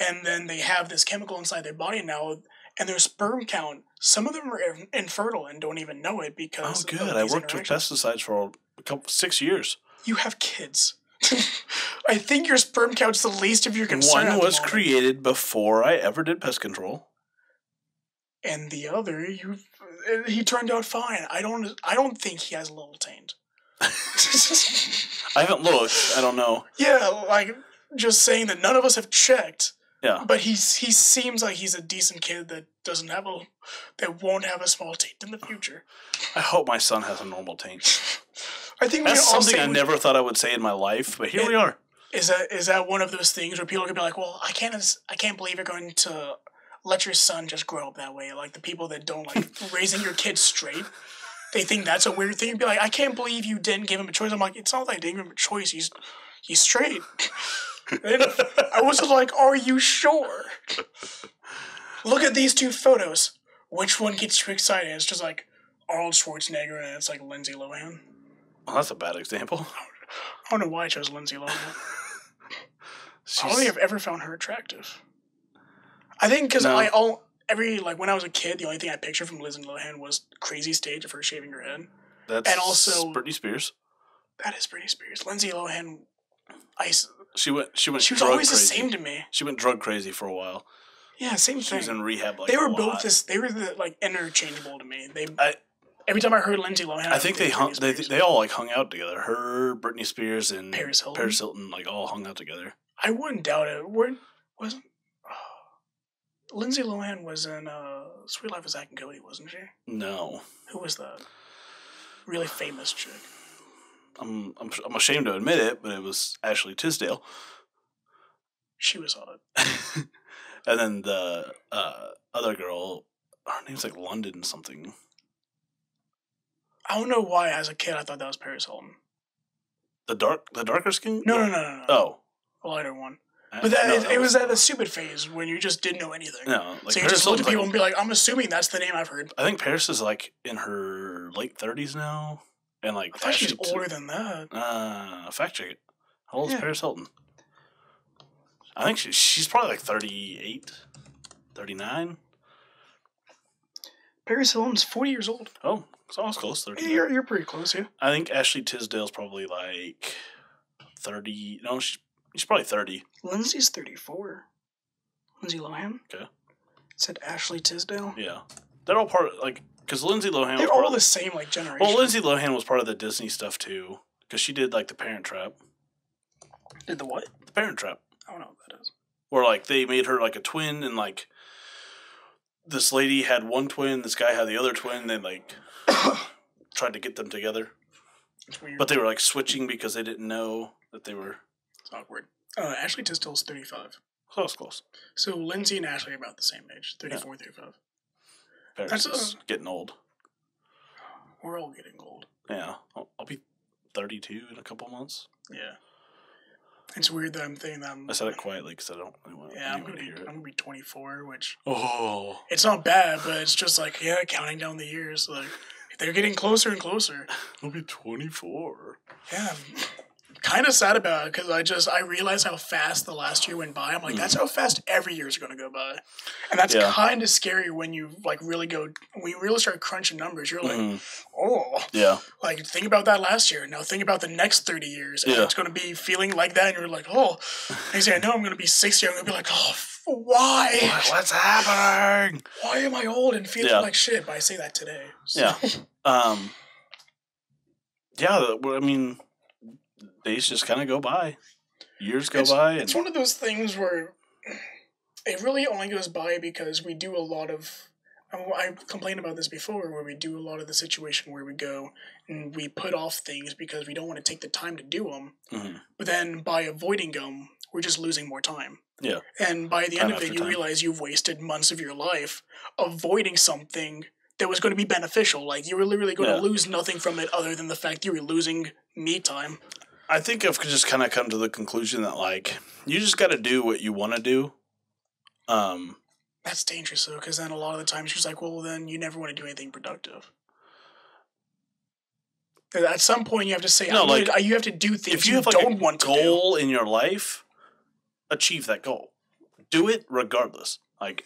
and then they have this chemical inside their body now, and their sperm count. Some of them are in- infertile and don't even know it Oh, because. of good. I worked with pesticides for a couple six years. You have kids. I think your sperm count's the least of your concern. at One was created before I ever did pest control. and the other, you, uh, he turned out fine. I don't, I don't think he has a little taint. I haven't looked. I don't know. yeah, like just saying that none of us have checked. Yeah. But he's he seems like he's a decent kid that doesn't have a that won't have a small taint in the future. I hope my son has a normal taint. I think That's can something I never thought I would say in my life, but here It- we are. is that is that one of those things where people are gonna be like, well, I can't I can't believe you're going to let your son just grow up that way. Like the people that don't like raising your kids straight. They think that's a weird thing. You'd be like, I can't believe you didn't give him a choice. I'm like, it's not like I didn't give him a choice. He's he's straight. And I wasn't like, are you sure? Look at these two photos. Which one gets you excited? It's just like Arnold Schwarzenegger and it's like Lindsay Lohan. Well, that's a bad example. I don't know why I chose Lindsay Lohan. I don't think I've ever found her attractive. I think because No. I all every like when I was a kid, the only thing I pictured from Lindsay Lohan was crazy stage of her shaving her head. that's and also- Britney Spears. That is Britney Spears. Lindsay Lohan, I She went. She went. she was drug always crazy. the same to me. She went drug crazy for a while. Yeah, same thing. She was in rehab. Like they were both this. They were the, like interchangeable to me. They I- every time I heard Lindsay Lohan, I think they hung. They, they all like hung out together. Her, Britney Spears, and Paris Hilton. Paris Hilton, like all hung out together. I wouldn't doubt it. Weren't wasn't. Lindsay Lohan was in uh, Suite Life of Zack and Cody, wasn't she? No, Who was that? Really famous chick. I'm, I'm I'm ashamed to admit it, but it was Ashley Tisdale. She was hot. and then the uh, other girl, her name's like London something. I don't know why, as a kid, I thought that was Paris Hilton. The dark, the darker skin. No, no, no, no, no. Oh, A lighter one. Uh, But that, no, it, it was at the stupid phase when you just didn't know anything. no. Like so you Paris just look at people like, and be like, I'm assuming that's the name I've heard. I think Paris is like in her late thirties now, and like I thought she Ashley older than that. Uh, fact check it. How old is Paris Hilton? I think she, she's probably like 38, 39. Paris Hilton's 40 years old. Oh, so I was close. 39. You're, you're pretty close, yeah. I think Ashley Tisdale's probably like 30. No, she's, she's probably 30. Lindsay's 34. Lindsay Lohan. Okay. It said Ashley Tisdale. Yeah. They're all part of, like, because Lindsay Lohan They're was all of the same, like, generation. Well, Lindsay Lohan was part of the Disney stuff too, because she did like the Parent Trap. Did the what? The Parent Trap. I don't know what that is. where like they made her like a twin and like this lady had one twin this guy had the other twin they like tried to get them together It's weird. but they were like switching because they didn't know that they were it's awkward. Uh, Ashley Tisdale's 35. close close So Lindsay and Ashley are about the same age 34, 35. Paris That's, is uh, getting old We're all getting old. yeah I'll, I'll be 32 in a couple months Yeah. It's weird that I'm thinking that I'm. I said it quietly because I don't really want Yeah, I'm gonna, to be, I'm gonna be 24, which Oh, it's not bad, but it's just like yeah, counting down the years. Like they're getting closer and closer. I'll be 24. Yeah, kind of sad about it because I just I realized how fast the last year went by. I'm like, that's how fast every year's gonna go by, and that's Mm. Yeah. kind of scary when you like really go when you really start crunching numbers. You're like, Mhm. oh, Yeah. like think about that last year. Now think about the next 30 years, and Yeah. it's gonna be feeling like that. And you're like, oh, next I know, I'm gonna be 60. I'm gonna be like, oh, why? What's happening? Why am I old and feeling Yeah. like shit? But I say that today. So- Yeah. Um. Yeah. I mean, days just kind of go by. Years go it's, by, and it's one of those things where it really only goes by because we do a lot of. I complained about this before, where we do a lot of the situation where we go and we put off things because we don't want to take the time to do them. Mhm. But then by avoiding them, we're just losing more time. Yeah. And by the Time end of it, you time. realize you've wasted months of your life avoiding something that was going to be beneficial. Like you were literally going Yeah. to lose nothing from it other than the fact you were losing me time. I think I've just kind of come to the conclusion that like you just got to do what you want to do. Um. That's dangerous though, because then a lot of the times you're like, well, then you never want to do anything productive. At some point, you have to say, No, like, gonna- you have to do things If you you, have like don't a want to do. goal in your life, achieve that goal. Do it regardless. Like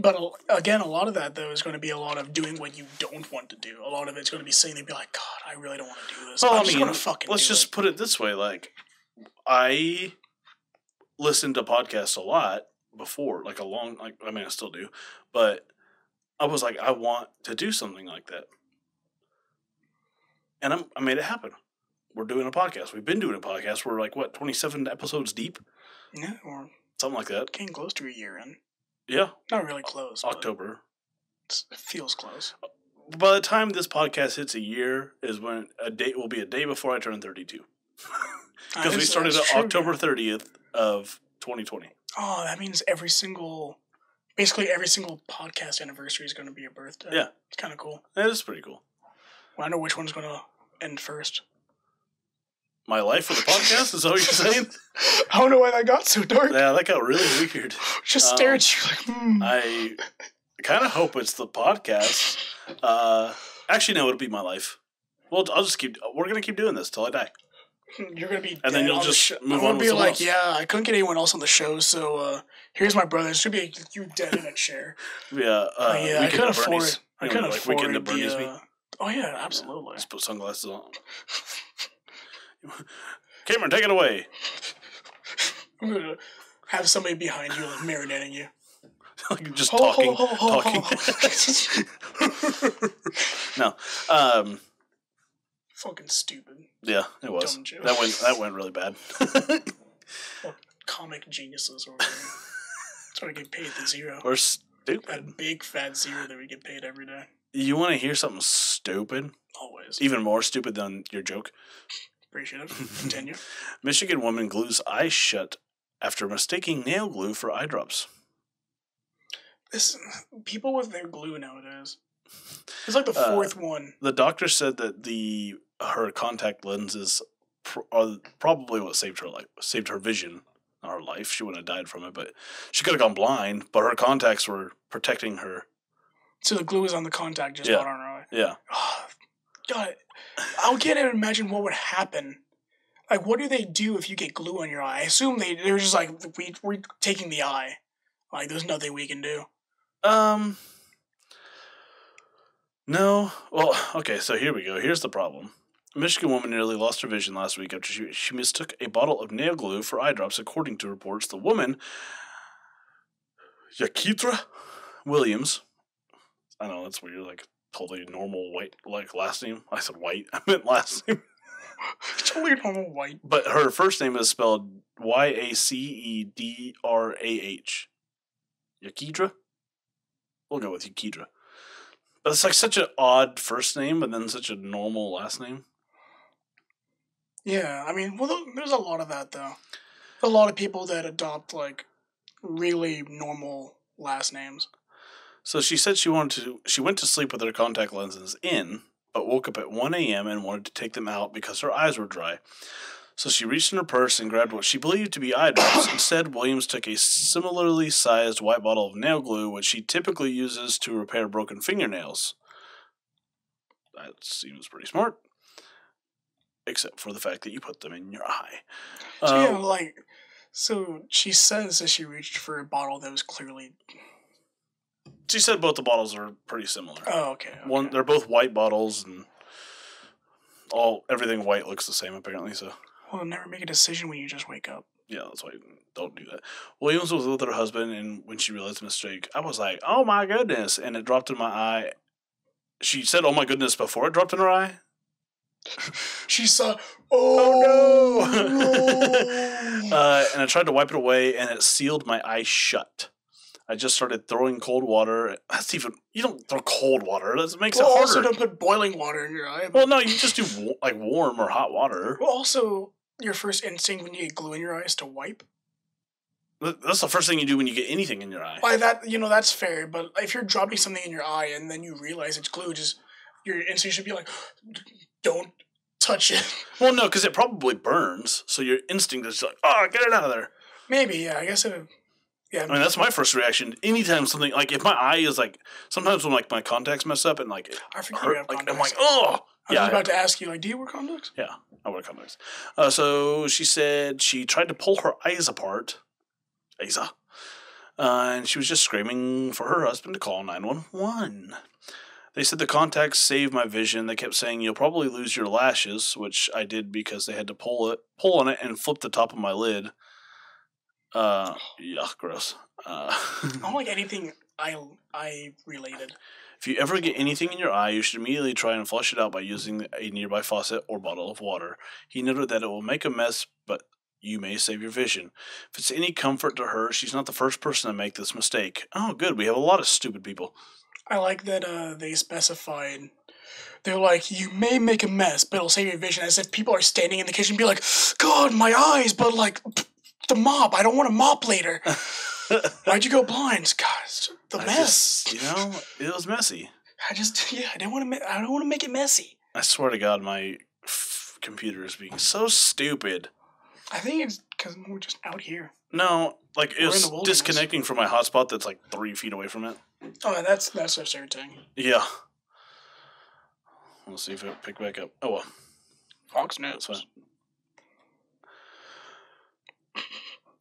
But again, a lot of that though is going to be a lot of doing what you don't want to do. A lot of it's going to be sitting and be like, God, I really don't want to do this. Well, I'm I just going to fucking. let's just it." put it this way: like, I listened to podcasts a lot before, like a long, like I mean, I still do, but I was like, I want to do something like that, and I'm, I made it happen. We're doing a podcast. We've been doing a podcast. We're like what twenty seven episodes deep, Yeah, or something like that. Came close to a year in. Yeah, Not really close. October. It feels close. By the time this podcast hits a year, is when a date will be a day before I turn thirty two. Because we started on October thirtieth of twenty twenty. Oh, that means every single, basically every single podcast anniversary is going to be a birthday. Yeah. it's kind of cool. That is pretty cool. Well, I know which one's going to end first. My life with the podcast is that what you're saying? I don't know why that got so dark. yeah, that got really weird. Just um, stare at you like, hmm. I kind of hope it's the podcast. Uh, actually, no, it'll be my life. Well, I'll just keep. We're gonna keep doing this till I die. You're gonna be, And then you'll the just show. move I'm on be like, else. yeah, I couldn't get anyone else on the show, so uh, here's my brother. It's gonna be like, you dead in a chair. Yeah, uh, Oh, yeah, I could afford. Bernie's. I could like afford Weekend at the. Bernie's. Uh, oh yeah, absolutely. Just put sunglasses on. Cameron, take it away. I'm gonna have somebody behind you like marinating you. like just Ho, talking, ho, ho, talking. no, um, Fucking stupid. yeah, it was. Dumb joke. That went. That went really bad. Comic geniuses there. That's why get paid the zero. or stupid. That big fat zero that we get paid every day. You want to hear something stupid? Always. Even more stupid than your joke. Appreciate it. Continue. Michigan woman glues eyes shut after mistaking nail glue for eye drops. This people with their glue nowadays. It's like the Uh, fourth one. The doctor said that the her contact lenses pr- are probably what saved her life, saved her vision, not her life. She wouldn't have died from it, but she could have gone blind. But her contacts were protecting her. So the glue is on the contact, just Yeah. not on our eye. Yeah, God, I can't even imagine what would happen. Like, what do they do if you get glue on your eye? I assume they they're just like we we're taking the eye. Like, there's nothing we can do. Um. No. Well, okay. So here we go. Here's the problem. A Michigan woman nearly lost her vision last week after she, she mistook a bottle of nail glue for eye drops, according to reports. The woman, Yakitra Williams. I know that's weird. Like totally normal white like last name. I said white. I meant last name. totally normal white. But her first name is spelled Y A C E D R A H. Yakidra? We'll go with Yakidra. But it's like such an odd first name, but then such a normal last name. Yeah, I mean, well, there's a lot of that though. A lot of people that adopt like really normal last names. So she said she wanted to. She went to sleep with her contact lenses in, but woke up at one a.m. and wanted to take them out because her eyes were dry. So she reached in her purse and grabbed what she believed to be eye drops. Instead, Williams took a similarly sized white bottle of nail glue, which she typically uses to repair broken fingernails. That seems pretty smart. Except for the fact that you put them in your eye. So, Uh, yeah, like, so she says that she reached for a bottle that was clearly. She said both the bottles are pretty similar. Oh, okay. okay. One, they're both white bottles, and all everything white looks the same apparently. So Well, never make a decision when you just wake up. yeah, that's why don't do that. Williams was with her husband, and when she realized the mistake, I was like, "Oh my goodness!" And it dropped in my eye. She said, "Oh my goodness" before it dropped in her eye. She saw. Oh, no. Uh, and I tried to wipe it away, and it sealed my eye shut. I just started throwing cold water. That's even you don't throw cold water. That makes well, it also don't put boiling water in your eye. well, no, you just do like warm or hot water. Well, also, your first instinct when you get glue in your eye is to wipe. That's the first thing you do when you get anything in your eye. Why that, you know, that's fair. But if you're dropping something in your eye and then you realize it's glue, just your instinct should be like, don't touch it. Well, no, because it probably burns. So your instinct is like, oh, get it out of there. Maybe, yeah. I guess it. Yeah. I mean, that's my first reaction. Anytime something like if my eye is like sometimes when like my contacts mess up and like I forget you hurt, have like I'm like, oh, I was yeah, about to ask you, like, do you wear contacts? yeah, I wear contacts. Uh, so she said she tried to pull her eyes apart, Asa, uh, and she was just screaming for her husband to call nine one one. They said the contacts saved my vision. They kept saying you'll probably lose your lashes, which I did because they had to pull it, pull on it, and flip the top of my lid. Uh, yuck, gross. Uh, I don't like anything eye eye related. if you ever get anything in your eye, you should immediately try and flush it out by using a nearby faucet or bottle of water. He noted that it will make a mess, but you may save your vision. If it's any comfort to her, she's not the first person to make this mistake. Oh, good. We have a lot of stupid people. I like that uh, they specified. They're like, you may make a mess, but it'll save your vision. As if people are standing in the kitchen and be like, God, my eyes, but like, the mop. I don't want to mop later. Why'd you go blind? God, it's the I mess. just- you know, it was messy. I just, yeah, I didn't want to. I don't want to make it messy. I swear to God, my f- computer is being so stupid. I think it's because we're just out here. No, like it We're in was the wilderness. disconnecting from my hotspot that's like three feet away from it. Oh, that's that's just irritating. Yeah. We'll see if it pick back up. Oh well, Fox that's News. fine.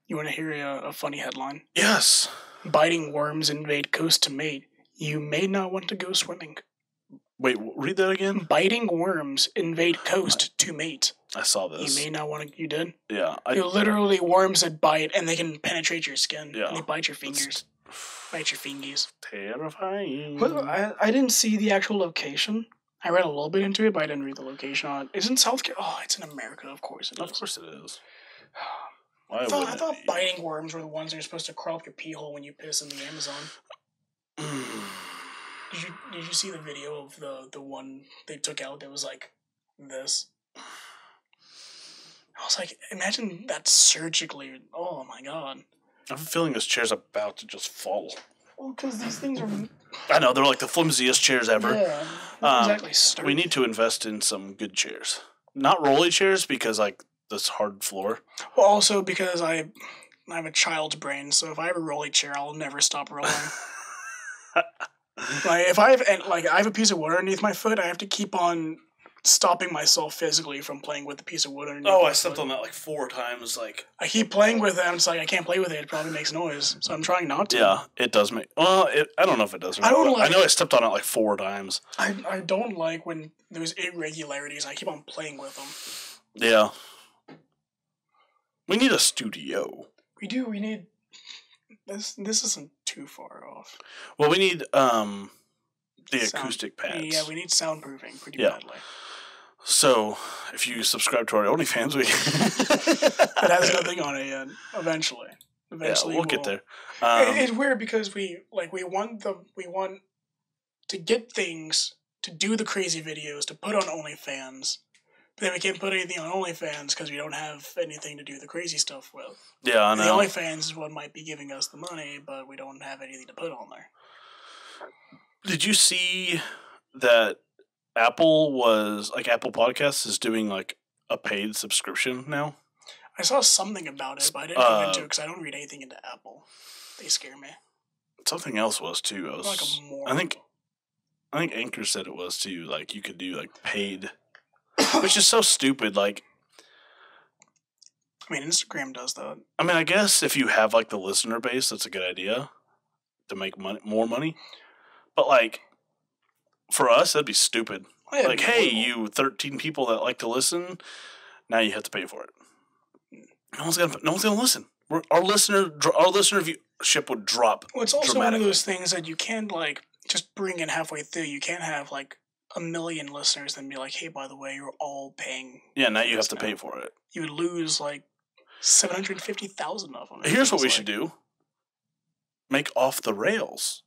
You want to hear a, a funny headline? Yes. Biting worms invade coast to mate. You may not want to go swimming. Wait, read that again. Biting worms invade coast to mate. I saw this. You may not want to. You did. yeah, I, They're literally worms that bite, and they can penetrate your skin. Yeah. And they bite your fingers. Bite your fingies. terrifying. Well, I, I didn't see the actual location. I read a little bit into it, but I didn't read the location on it. It's in South Carolina. Oh, it's in America, of course it Of is. course it is. Why I thought, I thought biting worms were the ones that are supposed to crawl up your pee hole when you piss in the Amazon. Did you did you see the video of the the one they took out that was like this? I was like, imagine that surgically. Oh my god. I have a feeling this chair's about to just fall. Well, because these things are I know they're like the flimsiest chairs ever. yeah, Um, exactly sturdy. We need to invest in some good chairs, not rolly chairs because like this hard floor. Well, also because I I have a child's brain, so if I have a rolly chair, I'll never stop rolling. like if I have and like I have a piece of wood underneath my foot, I have to keep on stopping myself physically from playing with the piece of wood underneath. Oh, I stepped foot. on that like four times. Like, I keep playing with it. and It's like I can't play with it. It probably makes noise, so I'm trying not to. yeah, it does make. Well, it, I don't know if it does. Or I don't like- I know I stepped on it like four times. I I don't like when there's irregularities. I keep on playing with them. Yeah. We need a studio. We do. We need this. This isn't too far off. Well, we need um the Sound- acoustic pads. Yeah, we need soundproofing pretty Yeah. badly. So, if you subscribe to our OnlyFans, we It has nothing on it yet. Eventually, Yeah, eventually we'll get we'll- there. Um, It- it's weird because we like we want the we want to get things to do the crazy videos to put on OnlyFans, then we can't put anything on OnlyFans because we don't have anything to do the crazy stuff with. yeah, I And the know. OnlyFans is what might be giving us the money, but we don't have anything to put on there. Did you see that Apple was like Apple Podcasts is doing like a paid subscription now. I saw something about it, but I didn't go Uh, into it because I don't read anything into Apple. They scare me. Something else was too. I was like a moron. I think I think Anchor said it was too. Like you could do like paid, which is so stupid. Like I mean, Instagram does that. I mean, I guess if you have like the listener base, that's a good idea to make money, more money. But like for us, that'd be stupid. Oh, yeah, like, hey, horrible. you thirteen people that like to listen, now you have to pay for it. No one's gonna. No one's gonna listen. We're, our listener, our listener viewership would drop. Well, it's also one of those things that you can't like just bring in halfway through. You can't have like a million listeners and be like, "Hey, by the way, you're all paying." Yeah, now you have to now. pay for it. You would lose like seven hundred fifty thousand of them. Here's what we should do: make off the rails.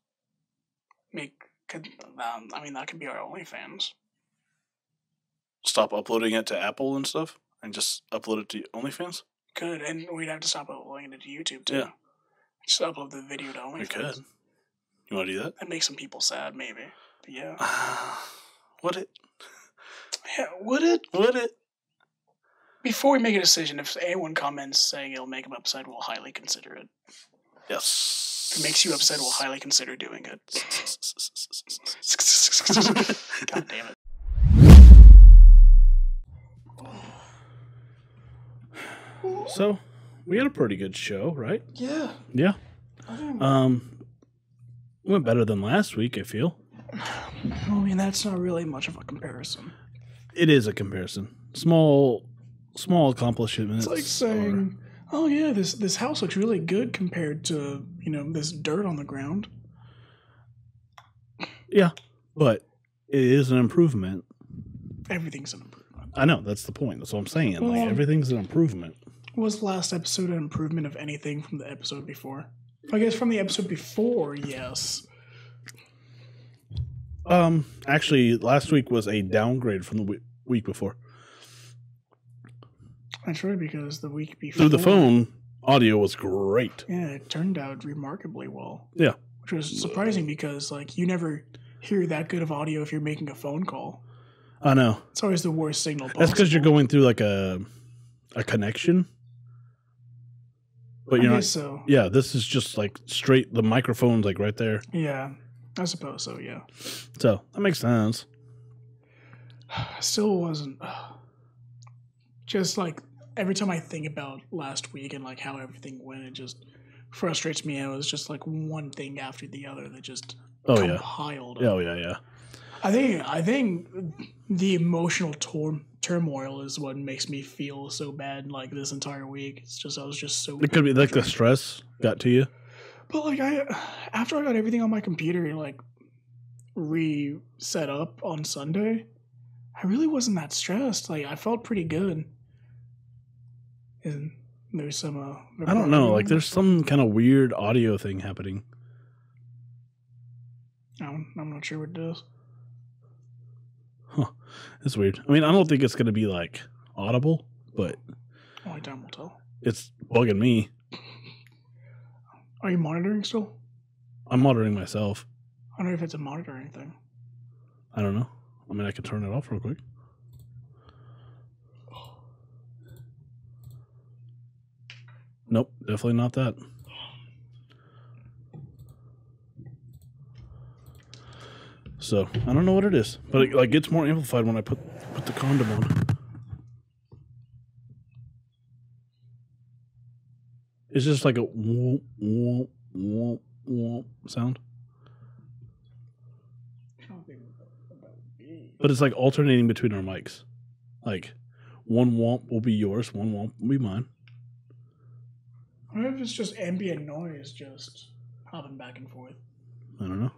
Make. Could, um, I mean, that could be our OnlyFans. Stop uploading it to Apple and stuff, and just upload it to OnlyFans. Could, and we'd have to stop uploading it to YouTube too. Yeah. Just upload the video to OnlyFans. We could. You want to do that? That makes some people sad, maybe. But yeah. would it? yeah. Would it? Would it? Before we make a decision, if anyone comments saying it'll make them upset, we'll highly consider it. Yes. If it makes you upset, we'll highly consider doing it. God damn it. So we had a pretty good show, right? Yeah. Yeah. Um, went better than last week. I feel I mean, that's not really much of a comparison. it is a comparison. Small, small accomplishments. It's like saying, "Oh yeah, this this house looks really good compared to you know this dirt on the ground." yeah, but it is an improvement. Everything's an improvement. I know that's the point. That's what I'm saying. Like everything's an improvement. Was the last episode an improvement of anything from the episode before? I guess from the episode before, yes. Um, actually, last week was a downgrade from the we- week before. That's right because the week before Through the phone, audio was great. yeah, it turned out remarkably well. Yeah. which was surprising because like you never hear that good of audio if you're making a phone call. I know. It's always the worst signal. That's because you're going through like a a connection. But you're not. so. Yeah, this is just like straight. The microphone's like right there, Yeah, I suppose so. Yeah, so that makes sense. still wasn't. just like every time I think about last week and like how everything went, it just frustrates me. It was just like one thing after the other that just Oh yeah. compiled. up. Oh yeah, yeah. I think I think the emotional tor- turmoil is what makes me feel so bad like this entire week. It's just I was just so It could be like the stress got to you. But like I after I got everything on my computer like reset up on Sunday, I really wasn't that stressed. Like I felt pretty good. And there's some uh I don't know. Like there's some kind of weird audio thing happening. I'm, I'm not sure what it is. It's weird. I mean, I don't think it's gonna be like audible, but Only time will tell. it's bugging me. Are you monitoring still? I'm monitoring myself. I don't know if it's a monitoring thing. I don't know. I mean, I can turn it off real quick. Nope, definitely not that. So I don't know what it is, but it like gets more amplified when I put put the condom on. It's just like a whoop, whoop, whoop, whoop sound, but it's like alternating between our mics. Like one womp will be yours, one womp will be mine. I wonder if it's just ambient noise just hopping back and forth. I don't know.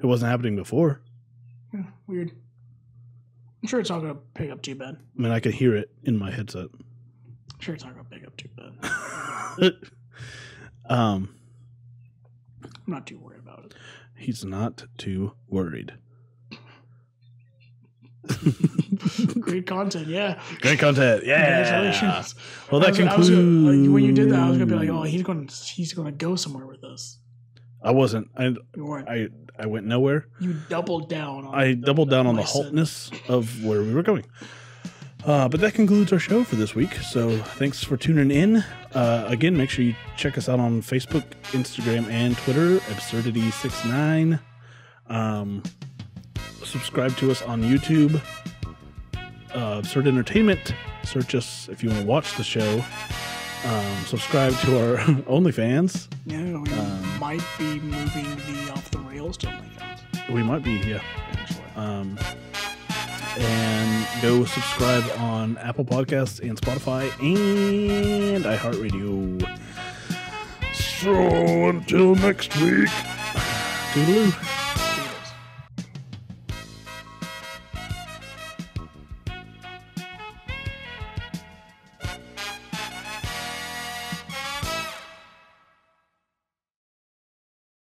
It wasn't happening before. Yeah, weird. I'm sure it's not gonna pick up too bad. I mean, I can hear it in my headset. I'm sure it's not gonna pick up too bad. um, I'm not too worried about it. he's not too worried. Great content, yeah. Great content, yeah. Congratulations. Well, that was, concludes. gonna, like, when you did that, I was gonna be like, "Oh, he's gonna he's gonna go somewhere with this." I wasn't. I. I I went nowhere. you doubled down. On I doubled down on the haltness of where we were going. Uh, but that concludes our show for this week. So thanks for tuning in. Uh, again, make sure you check us out on Facebook, Instagram, and Twitter, Absurdity69. Um, subscribe to us on YouTube, uh, Absurd Entertainment. Search us if you want to watch the show. Um, subscribe to our OnlyFans. Yeah, we might be moving the off the rails to OnlyFans. We might be, yeah. Actually. Um, and go subscribe on Apple Podcasts and Spotify and iHeartRadio. So until next week, toodaloo.